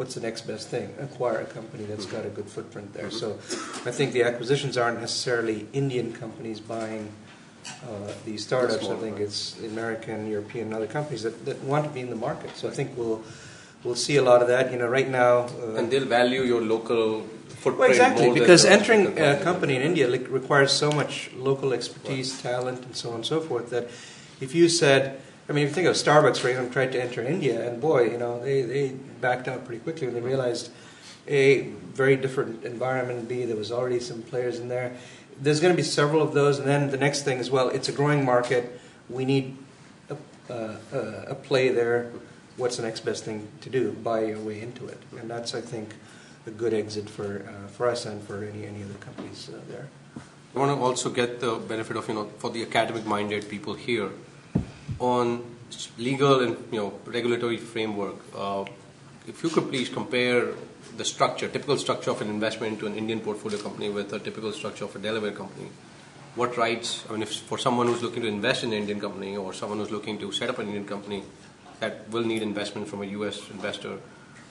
what's the next best thing? Acquire a company that's got a good footprint there. So I think the acquisitions aren't necessarily Indian companies buying uh, these startups. I think it's American, European, and other companies that, that want to be in the market. So I think we'll we'll see a lot of that. You know, right now. Uh, And they'll value your local footprint well, exactly, because entering a company in India like, requires so much local expertise, talent, and so on and so forth that if you said, I mean, if you think of Starbucks, for example, tried to enter India, and boy, you know, they, they backed out pretty quickly when they realized a very different environment, b there was already some players in there. There's going to be several of those, and then the next thing is, well, it's a growing market. We need a, a, play there. What's the next best thing to do? Buy your way into it, and that's, I think, a good exit for uh, for us and for any any other companies uh, there. I want to also get the benefit of, you know, for the academic-minded people here on legal and, you know, regulatory framework. Uh, if you could please compare the structure, typical structure of an investment into an Indian portfolio company with a typical structure of a Delaware company. What rights, I mean, if for someone who's looking to invest in an Indian company or someone who's looking to set up an Indian company that will need investment from a U.S. investor,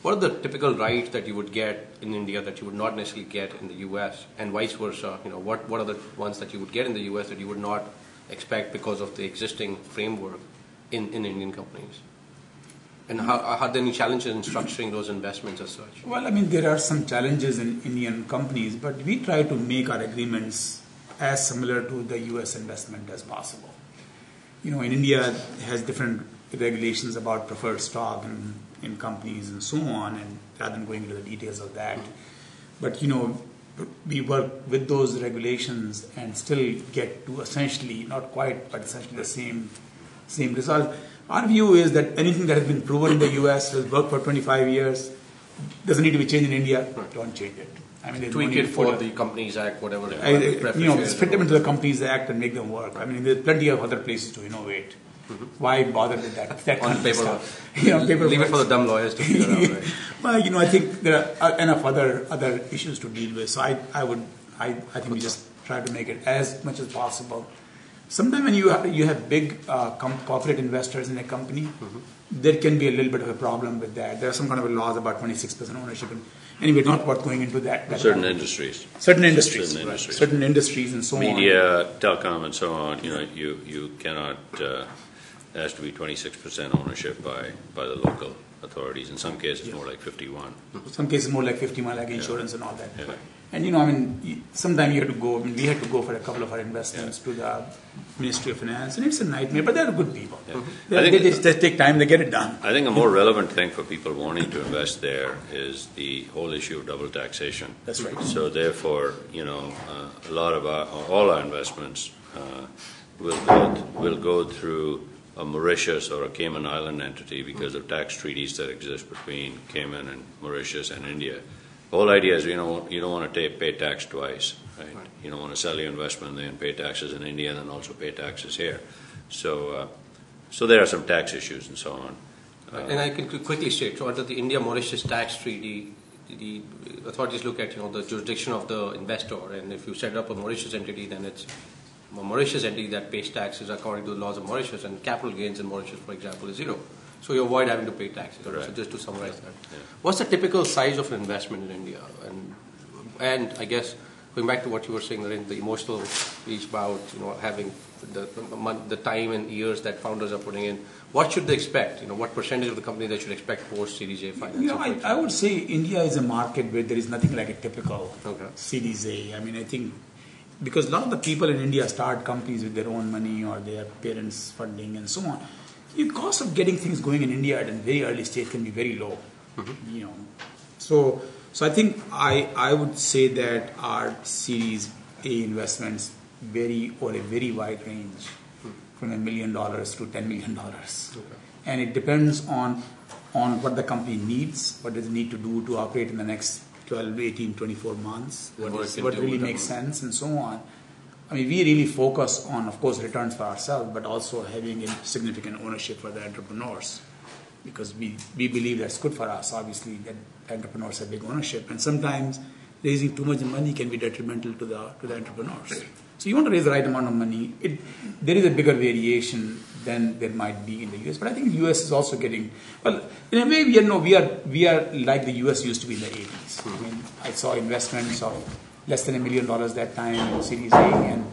what are the typical rights that you would get in India that you would not necessarily get in the U.S. and vice versa? You know, what, what are the ones that you would get in the U.S. that you would not expect because of the existing framework in, in Indian companies? And how, are there any challenges in structuring those investments as such? Well, I mean, there are some challenges in Indian companies, but we try to make our agreements as similar to the U.S. investment as possible. You know, in India has different regulations about preferred stock and in companies and so on, and rather than going into the details of that, but you know, we work with those regulations and still get to essentially not quite, but essentially the same same result. Our view is that anything that has been proven in the U.S. has worked for 25 years doesn't need to be changed in India. Don't change it. I mean, no Tweak need it for the Companies Act, whatever. I- you know, fit them into the Companies Act and make them work. I mean, there's plenty of other places to innovate. Why bother with that? that Mm-hmm. On kind of paperwork. stuff? You know, paperwork. Leave it for the dumb lawyers to figure out, right? well, you know, I think there are enough other other issues to deal with. So I, I would, I, I think we just try to make it as much as possible. Sometimes when you have, you have big uh, com- corporate investors in a company, there can be a little bit of a problem with that. There are some kind of laws about 26% ownership. And anyway, not worth going into that. that Certain kind of- industries, certain industries, certain right. industries. certain industries, and so on. media, telecom, and so on, you know, you, you cannot, uh, it has to be 26% ownership by, by the local authorities. In some cases, more like 51. Some cases more like 50 mile, like insurance and all that. Yeah. And you know, I mean, sometimes you have to go. I mean, we had to go for a couple of our investments to the Ministry of Finance, and it's a nightmare. But they're good people. Yeah. They, I they, just- they take time, they get it done. I think a more relevant thing for people wanting to invest there is the whole issue of double taxation. That's right. So therefore, you know, uh, a lot of our, all our investments uh, will go, will go through a Mauritius or a Cayman Island entity because of tax treaties that exist between Cayman and Mauritius and India. The whole idea is, you know, you don't want to pay tax twice, right? You don't want to sell your investment and then pay taxes in India and then also pay taxes here. So, uh, so there are some tax issues and so on. And I can qu- quickly state, so under the India-Mauritius tax treaty, the authorities look at, you know, the jurisdiction of the investor, and if you set up a Mauritius entity, then it's Mauritius entity that pays taxes according to the laws of Mauritius, and capital gains in Mauritius, for example, is zero. So you avoid having to pay taxes. So just to summarize that. What's the typical size of an investment in India? And, and I guess, going back to what you were saying, Naren, the emotional piece about, you know, having the, the, time and years that founders are putting in, what should they expect? You know, what percentage of the company they should expect post Series A financing? You know, I, I would say India is a market where there is nothing like a typical Okay. Series A. I mean, I think because a lot of the people in India start companies with their own money or their parents' funding and so on. The cost of getting things going in India at a very early stage can be very low. Mm-hmm. You know, so so I think I I would say that our Series A investments vary over a very wide range, hmm. from a million dollars to ten million dollars, and it depends on on what the company needs, what does it need to do to operate in the next 12, 18, 24 months, what, what is, what really makes sense, and so on. I mean, we really focus on, of course, returns for ourselves, but also having a significant ownership for the entrepreneurs, because we, we believe that's good for us. Obviously, that entrepreneurs have big ownership, and sometimes raising too much money can be detrimental to the to the entrepreneurs. So you want to raise the right amount of money. It, there is a bigger variation than there might be in the US, but I think the US is also getting well. In a way, we are no, we are we are like the US used to be in the 80s. I mean, I saw investments of less than a million dollars that time in Series A, and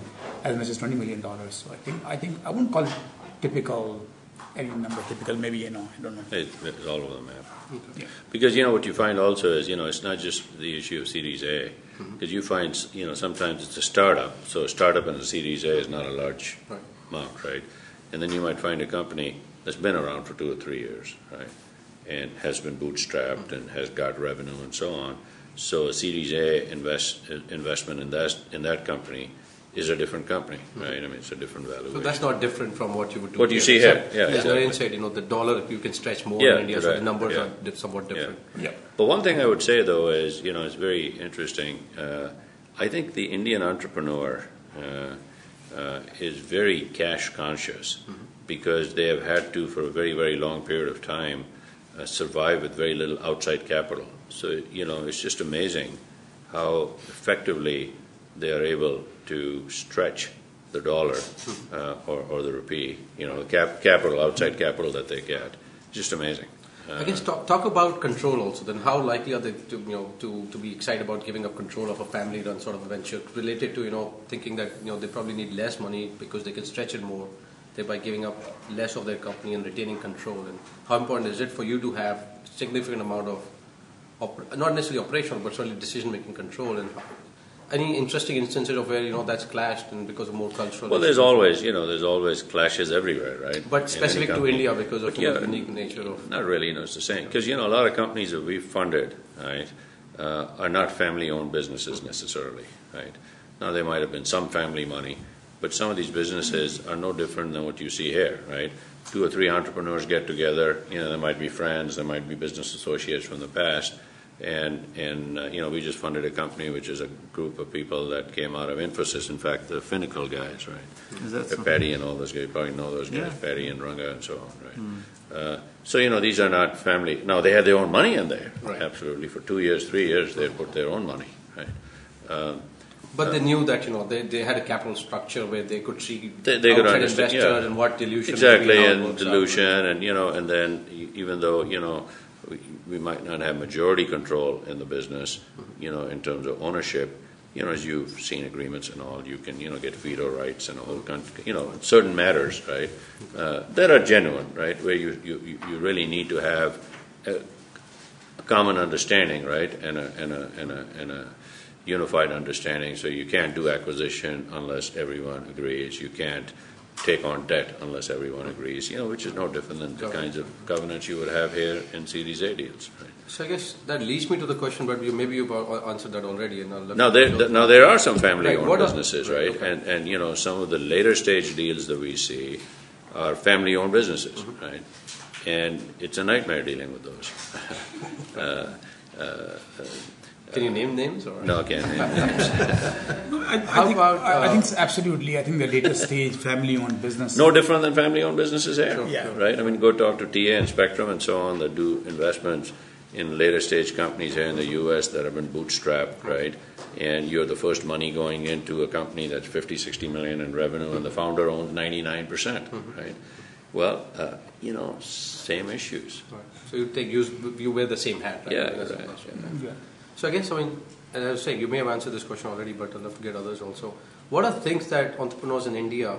as much as 20 million dollars. So I think I think I wouldn't call it typical. Any number typical, maybe you know, I don't know. It, it's all over the map. Yeah. Because you know what you find also is you know it's not just the issue of Series A, mm-hmm. because you find you know sometimes it's a startup. So a startup in a Series A is not a large Right. amount, right? And then you might find a company that's been around for two or three years, right, and has been bootstrapped and has got revenue and so on. So a Series A invest investment in that in that company is a different company, right? I mean it's a different valuation. So that's not different from what you would do. What you see here, Except, yeah, As exactly. Naren said, you know, the dollar you can stretch more Yeah, in India, so the numbers yeah. are somewhat different. Yeah. But one thing I would say, though, is you know it's very interesting. Uh, I think the Indian entrepreneur uh, is very cash conscious because they have had to, for a very very long period of time, uh, survive with very little outside capital. So you know it's just amazing how effectively they are able to stretch the dollar uh, or, the rupee. You know, the cap, capital outside capital that they get. Just amazing. I guess talk, talk about control also. Then how likely are they to you know to, to be excited about giving up control of a family-run sort of venture related to you know thinking that you know they probably need less money because they can stretch it more, thereby giving up less of their company and retaining control. And how important is it for you to have significant amount of op- not necessarily operational but certainly decision-making control and any interesting instances of where you know that's clashed and because of more cultural. Well, there's always, you know, there's always clashes everywhere, right? But specific to. India because of yeah, the unique nature of. Not really, you know, it's the same. Because, you know, a lot of companies that we've funded, right, uh, are not family-owned businesses necessarily, right? Now, there might have been some family money, but some of these businesses are no different than what you see here, right? Two or three entrepreneurs get together, you know, there might be friends, there might be business associates from the past, and, and uh, you know, we just funded a company which is a group of people that came out of Infosys, in fact, the Finacle guys, right? Is that Uh, so? Patty and all those guys, you probably know those guys, Yeah. Patty and Ranga and so on, right? Uh, so, you know, these are not family. Now, they had their own money in there, Right. absolutely. For two years, three years, they put their own money, right? Um, But they knew that you know they, they had a capital structure where they could see They, they could outside understand, investors yeah. and what dilution Exactly, would be, how it and works out. dilution, and, you know, and then e- even though, you know, we, might not have majority control in the business, you know, in terms of ownership, you know, as you've seen agreements and all, you can, you know, get veto rights and a whole country, you know, certain matters, right? Uh, that are genuine, right, where you, you, you- you really need to have a, a common understanding, right, and a, and a, and a, and a unified understanding, so you can't do acquisition unless everyone agrees, you can't take on debt unless everyone agrees, you know, which is no different than the kinds of governance you would have here in Series A deals, right? So I guess that leads me to the question, but you, maybe you've answered that already. And I'll Now, there, go. now there are some family-owned are- businesses, right, right? okay. And, and, you know, some of the later stage deals that we see are family-owned businesses, Mm-hmm. right? And it's a nightmare dealing with those. Uh, Can you name names? Or? No, again, I, I How think, about, I, I uh, think it's absolutely. I think the later stage family-owned business. no different than family-owned businesses here, Sure, Yeah. right? I mean, go talk to TA and Spectrum and so on that do investments in later stage companies here in the U.S. that have been bootstrapped, right? And you're the first money going into a company that's 50, 60 million in revenue, and the founder owns 99 percent, Mm-hmm. right? Well, uh, you know, same issues. Right. So you take use you wear the same hat. Right? Yeah, right, the. Yeah. So I guess I mean, as I was saying, you may have answered this question already, but I'd love to get others also. What are things that entrepreneurs in India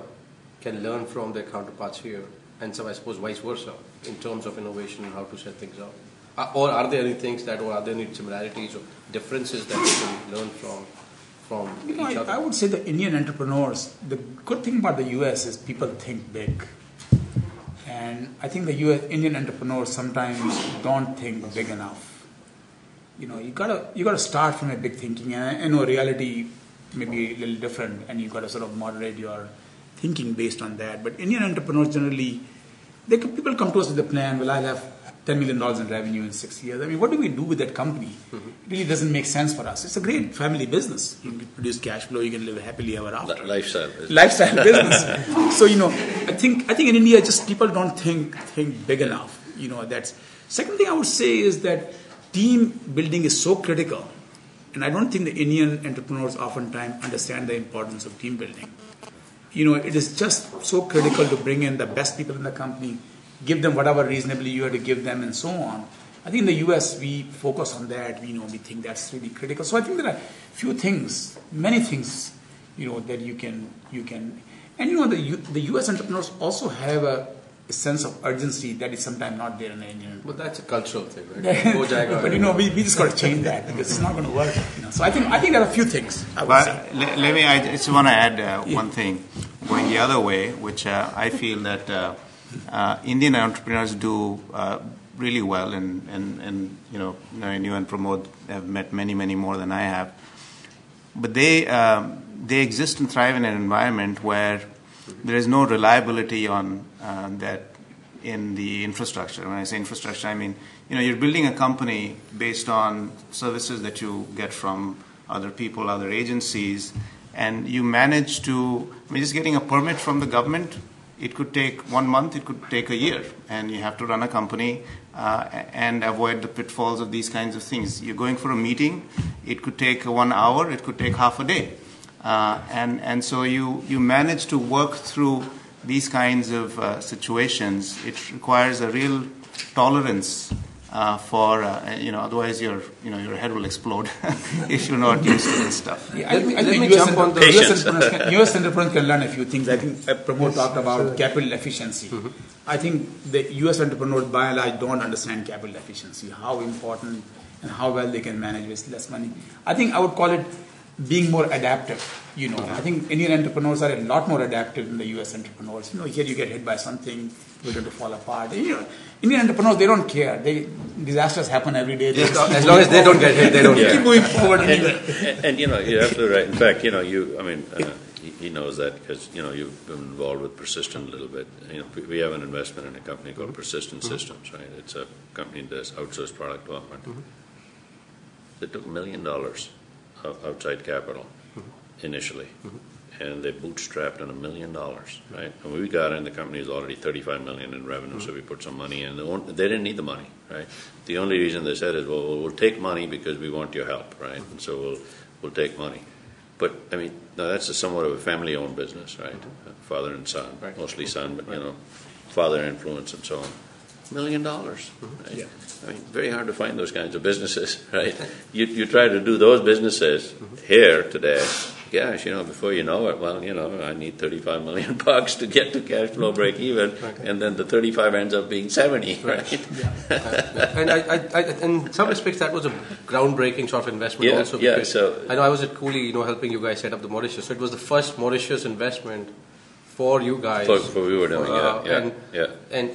can learn from their counterparts here, and so I suppose vice versa, in terms of innovation and how to set things up? Uh, Or are there any things that, or are there any similarities or differences that we can learn from from You know, each I, other? I would say the Indian entrepreneurs, the good thing about the US is people think big. And I think the US, Indian entrepreneurs sometimes don't think big enough. You know, you gotta, you gotta start from a big thinking. And I, know reality may be a little different and you gotta sort of moderate your thinking based on that. But Indian entrepreneurs generally, they, people come to us with a plan, well, I'll have $10 million in revenue in six years. I mean, what do we do with that company? Mm-hmm. It really doesn't make sense for us. It's a great family business. You can produce cash flow, you can live happily ever after. Li- Lifestyle. is- Lifestyle business. so, you know, I think, I think in India, just people don't think, think big enough. You know, that's, second thing I would say is that team building is so critical. And I don't think the Indian entrepreneurs oftentimes understand the importance of team building. You know, it is just so critical to bring in the best people in the company, give them whatever reasonably you have to give them, and so on. I think in the US, we focus on that. We know we think that's really critical. So I think there are few things, many things, you know, that you can you can, and you know, the the US entrepreneurs also have a, a sense of urgency that is sometimes not there in the Indian. But that's a cultural thing, right? But you know, we, we just got to change that because it's not going to work. You know? So I think I think there are a few things. I would say. But le- let me, I just want to add uh, one thing going the other way, which uh, I feel that uh, uh, Indian entrepreneurs do uh, really well, and, and, and you know, knowing you and Pramod have met many, many more than I have. But they, um, they exist and thrive in an environment where there is no reliability on uh, that in the infrastructure. When I say infrastructure, I mean you know you're building a company based on services that you get from other people, other agencies, and you manage to. I mean, just getting a permit from the government, it could take one month, it could take a year, and you have to run a company uh, and avoid the pitfalls of these kinds of things. You're going for a meeting, it could take one hour, it could take half a day. Uh, and, and so you, you manage to work through these kinds of uh, situations. It requires a real tolerance uh, for, uh, you know, otherwise your, you know, your head will explode if you're not used to this stuff. Yeah, I Let think, me- I let think me US, jump on the- US, entrepreneurs can, US entrepreneurs can learn a few things. I think uh, Pramod talked about capital efficiency. I think the US entrepreneurs, by and large, don't understand capital efficiency, how important and how well they can manage with less money. I think I would call it being more adaptive. You know, uh-huh. I think Indian entrepreneurs are a lot more adaptive than the US entrepreneurs. You know, here you get hit by something, you're going to fall apart. You know, Indian entrepreneurs, they don't care. They, disasters happen every day. They As long- as they don't get hit, they don't forward. care. Keep moving forward And, anyway. and, and, you know, you're absolutely right. In fact, you know, you, I mean, uh, he, he knows that because, you know, you've been involved with Persistent a little bit. You know, we- we have an investment in a company called mm-hmm. Persistent mm-hmm. Systems, right? It's a company that does outsourced product development. Mm-hmm. They took a million dollars of outside capital initially, and they bootstrapped on a million dollars, right? And we got in, the company is already 35 million in revenue, so we put some money in. They didn't need the money, right? The only reason they said is, well, we'll take money because we want your help, right? And so we'll, we'll take money. But, I mean, now that's a somewhat of a family-owned business, right? Father and son, Right. mostly son, but, you know, father influence and so on. Million dollars, Mm-hmm. right? Yeah. I mean, very hard to find those kinds of businesses, right? You, you try to do those businesses Mm-hmm. here today, gosh, you know, before you know it, well, you know, I need 35 million bucks to get to cash flow break even, and then the 35 ends up being 70, right? and I, I, I, in some respects, that was a groundbreaking sort of investment Yeah, also. yeah, so- I know I was at Cooley, you know, helping you guys set up the Mauritius. So it was the first Mauritius investment for you guys. For, for we were doing, Uh, yeah, yeah, and, yeah. And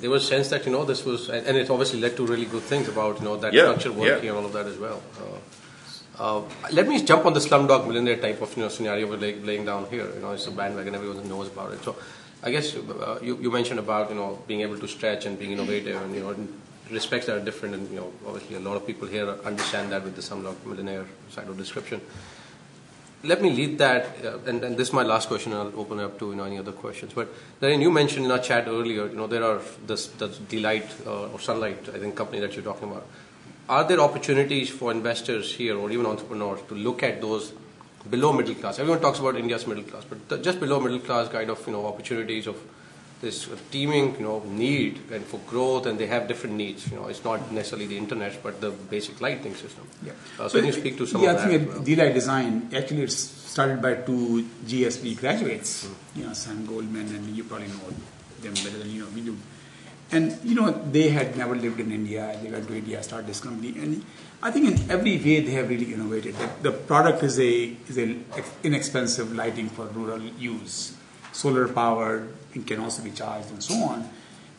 there was a sense that, you know, this was, and it obviously led to really good things about, you know, that Yeah, structure working yeah. and all of that as well. Uh, uh, let me jump on the slumdog millionaire type of you know scenario we're lay, laying down here. You know, it's a bandwagon; everyone knows about it. So, I guess uh, you, you mentioned about you know being able to stretch and being innovative, and you know respects that are different. And you know, obviously, a lot of people here understand that with the slumdog millionaire side of description. Let me lead that, uh, and, and this is my last question. I'll open it up to you know any other questions. But then you mentioned in our chat earlier, you know, there are this, the D-Light uh, or sunlight, I think, company that you're talking about are there opportunities for investors here or even entrepreneurs to look at those below middle class? Everyone talks about India's middle class, but just below middle class kind of you know opportunities of this teeming you know need and for growth, and they have different needs. You know, it's not necessarily the internet, but the basic lighting system. Yeah. Uh, so can you speak to some yeah, of I think well? D-Light Design, actually it's started by two GSB graduates, Hmm. you know, Sam Goldman, and you probably know them better than you know, we do. And, you know, they had never lived in India, they went to India, started this company, and I think in every way they have really innovated. The, the product is a, is a inexpensive lighting for rural use, solar powered, can also be charged and so on.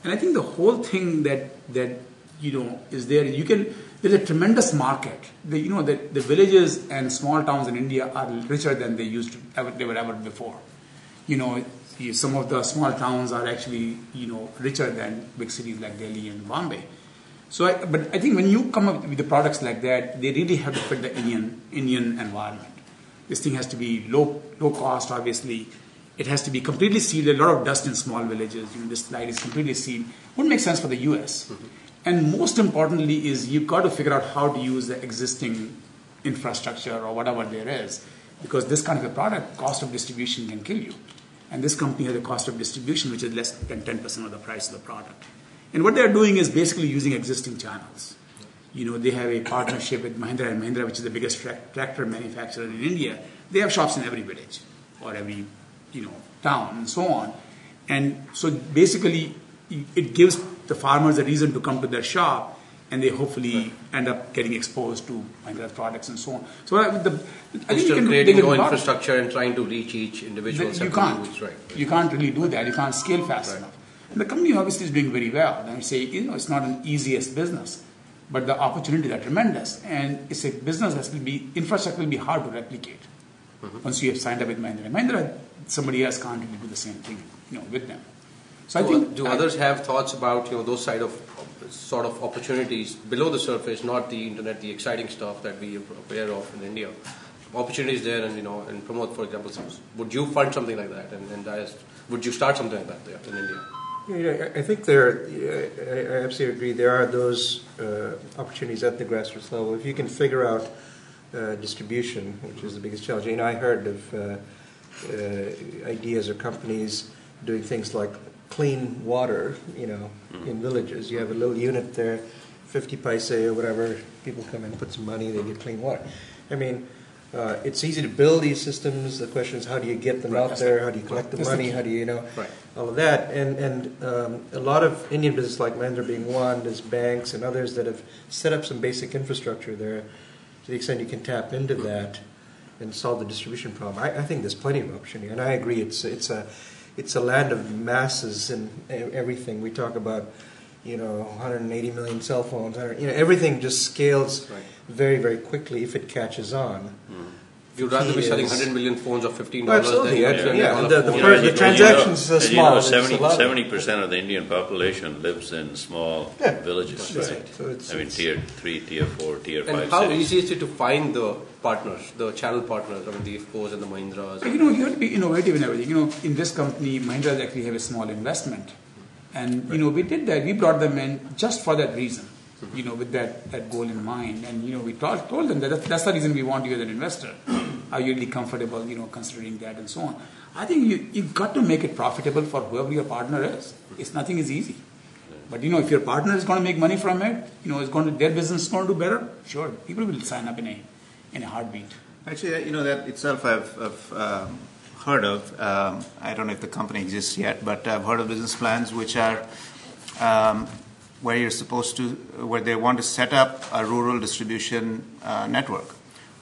And I think the whole thing that, that you know, is there, you can, there's a tremendous market. The, you know, the, the villages and small towns in India are richer than they used to ever, they were ever before. You know, some of the small towns are actually, you know, richer than big cities like Delhi and Bombay. So, I, but I think when you come up with the products like that, they really have to fit the Indian Indian environment. This thing has to be low low cost, obviously. It has to be completely sealed. A lot of dust in small villages. You know, this light is completely sealed. Wouldn't make sense for the U.S. Mm-hmm. And most importantly, is you've got to figure out how to use the existing infrastructure or whatever there is, because this kind of a product, cost of distribution can kill you. And this company has a cost of distribution which is less than 10% of the price of the product. And what they're doing is basically using existing channels. You know, they have a partnership with Mahindra and Mahindra, which is the biggest tra- tractor manufacturer in India. They have shops in every village or every, you know, town and so on. And so basically, it gives the farmers a reason to come to their shop, and they hopefully end up getting exposed to Mahindra products and so on. So uh, the, I think you can creating they can no do a lot. infrastructure and trying to reach each individual That you can't. which- right. You can't really do that. You can't scale fast enough. And the company obviously is doing very well. And I say, you know, it's not an easiest business, but the opportunities are tremendous. And it's a business that will be, infrastructure will be hard to replicate. Mm-hmm. Once you have signed up with Mahindra. Mahindra, somebody else can't really do the same thing, you know, with them. So I Do, think. do I- others have thoughts about you know those side of sort of opportunities below the surface, not the internet, the exciting stuff that we are aware of in India? Opportunities there, and you know, and Pramod, for example, would you fund something like that, and, and that is, would you start something like that there in India? Yeah, I I think there, I I absolutely agree, there are those uh, opportunities at the grassroots level. If you can figure out uh, distribution, which is the biggest challenge. You know, I heard of uh, uh, ideas or companies doing things like clean water, you know, in villages. You have a little unit there, 50 paise or whatever, people come in, put some money, they get clean water. I mean, uh, it's easy to build these systems. The question is, how do you get them Right, out that's there? the- How do you collect the the money? How do you, you know, Right. all of that. And, and um, a lot of Indian business, like Mahindra being one, there's banks and others that have set up some basic infrastructure there. To the extent you can tap into that and solve the distribution problem, I, I think there's plenty of opportunity. And I agree, it's, it's, a, it's a land of masses and everything. We talk about, you know, 180 million cell phones. You know, everything just scales Right. very, very quickly if it catches on. Hmm. You'd rather be selling 100 million phones of $15 absolutely, than yeah, $100 yeah, dollar the- the per- you- the transactions as you know- are as you small, know, it's a 70 lot of- 70% of the Indian population lives in small Yeah. villages, Right. right? So it's- I mean, it's- tier three, tier four, tier five And how cities. easy is it to find the partners, the channel partners, I mean, the IFFCOs and the Mahindras? You know, you have to be innovative in everything. You know, in this company, Mahindra actually have a small investment. And, you know, we did that. We brought them in just for that reason, you know, with that, that goal in mind. And, you know, we told, told them that that's, that's the reason we want you as an investor. Are you really comfortable, you know, considering that and so on. I think you, you got to make it profitable for whoever your partner is. It's nothing is easy. But you know, if your partner is going to make money from it, you know, is going to their business is going to do better. Sure, people will sign up in a in a heartbeat. Actually, you know, that itself I've, I've um, heard of. Um, I don't know if the company exists yet, but I've heard of business plans which are um, where you're supposed to, where they want to set up a rural distribution uh, network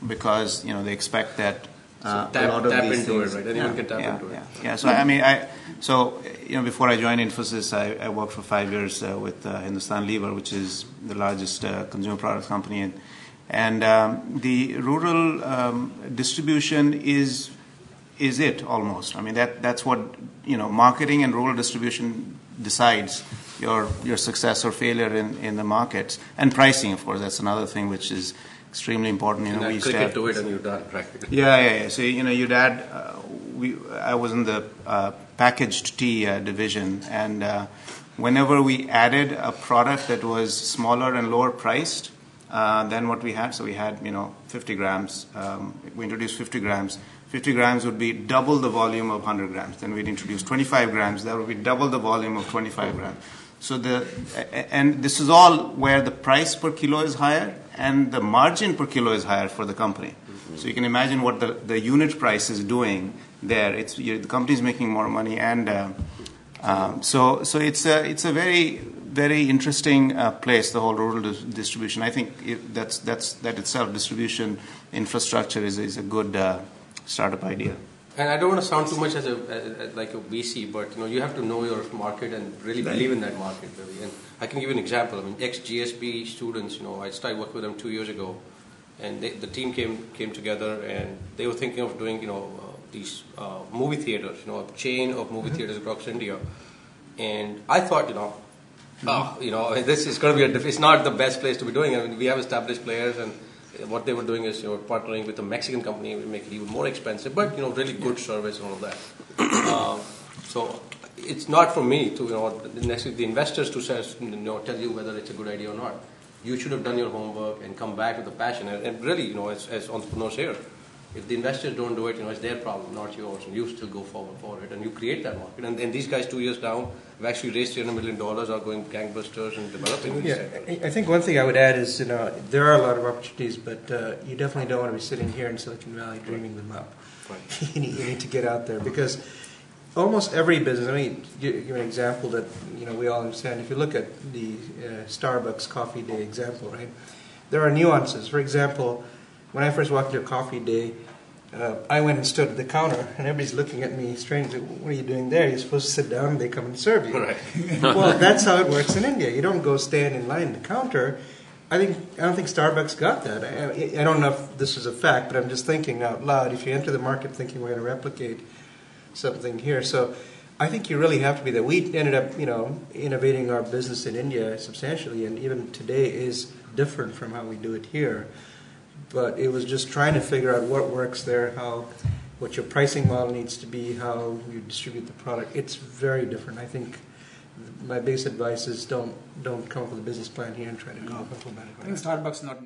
because, you know, they expect that uh, tap- a lot of tap these into it, right? Anyone yeah, can tap yeah, into it. Yeah, yeah. So, I mean, I, so, you know, before I joined Infosys, I, I worked for five years uh, with uh, Hindustan Lever, which is the largest uh, consumer products company in and um, the rural um, distribution is is it almost. I mean that that's what you know. Marketing and rural distribution decides your your success or failure in, in the markets and pricing. Of course, that's another thing which is extremely important. You know, And we used to it and you're done, practically. yeah, yeah, yeah. So you know, you'd add. Uh, we, I was in the uh, packaged tea uh, division, and uh, whenever we added a product that was smaller and lower priced uh, than what we had, so we had you know 50 grams. Um, we introduced 50 grams. 50 grams would be double the volume of 100 grams. Then we'd introduce 25 grams. That would be double the volume of 25 grams. So the and this is all where the price per kilo is higher and the margin per kilo is higher for the company. So you can imagine what the, the unit price is doing there. It's the company is making more money, and uh, um, so so it's a it's a very very interesting uh, place. The whole rural dis- distribution. I think it, that's that's that itself distribution infrastructure is is a good uh, startup idea. And I don't want to sound too much as a as, as like a VC, but you know you have to know your market and really believe in that market, really. And I can give you an example. I mean, ex GSB students, you know, I started working with them two years ago, and they, the team came came together and they were thinking of doing you know uh, these uh, movie theaters, you know, a chain of movie theaters across India. And I thought, you know, oh, you know, this is going to be a. diff- It's not the best place to be doing. it. I mean, we have established players, and what they were doing is, you know, partnering with a Mexican company would make it even more expensive, but you know, really good service and all of that. um, so it's not for me to, you know, the, the investors to says, you know, tell you whether it's a good idea or not. You should have done your homework and come back with a passion. And, and really, you know, as, as entrepreneurs here, if the investors don't do it, you know, it's their problem, not yours, and you still go forward for it, and you create that market. And, and these guys, two years down, have actually raised $300 million, are going gangbusters and developing these Yeah, I think one thing I would add is, you know, there are a lot of opportunities, but uh, you definitely don't want to be sitting here in Silicon Valley dreaming them up. Right. You need, you need to get out there because almost every business, I mean, give, give an example that, you know, we all understand. If you look at the uh, Starbucks Coffee Day example, right, there are nuances. For example, when I first walked into a coffee day, uh, I went and stood at the counter, and everybody's looking at me strangely. What are you doing there? You're supposed to sit down, and they come and serve you. Right. well, that's how it works in India. You don't go stand in line at the counter. I think I don't think Starbucks got that. I, I don't know if this is a fact, but I'm just thinking out loud. If you enter the market thinking we're going to replicate something here, so I think you really have to be there. We ended up, you know, innovating our business in India substantially, and even today is different from how we do it here. But it was just trying to figure out what works there, how, what your pricing model needs to be, how you distribute the product. It's very different. I think my biggest advice is don't don't come up with a business plan here and try to go implement it. I think Starbucks not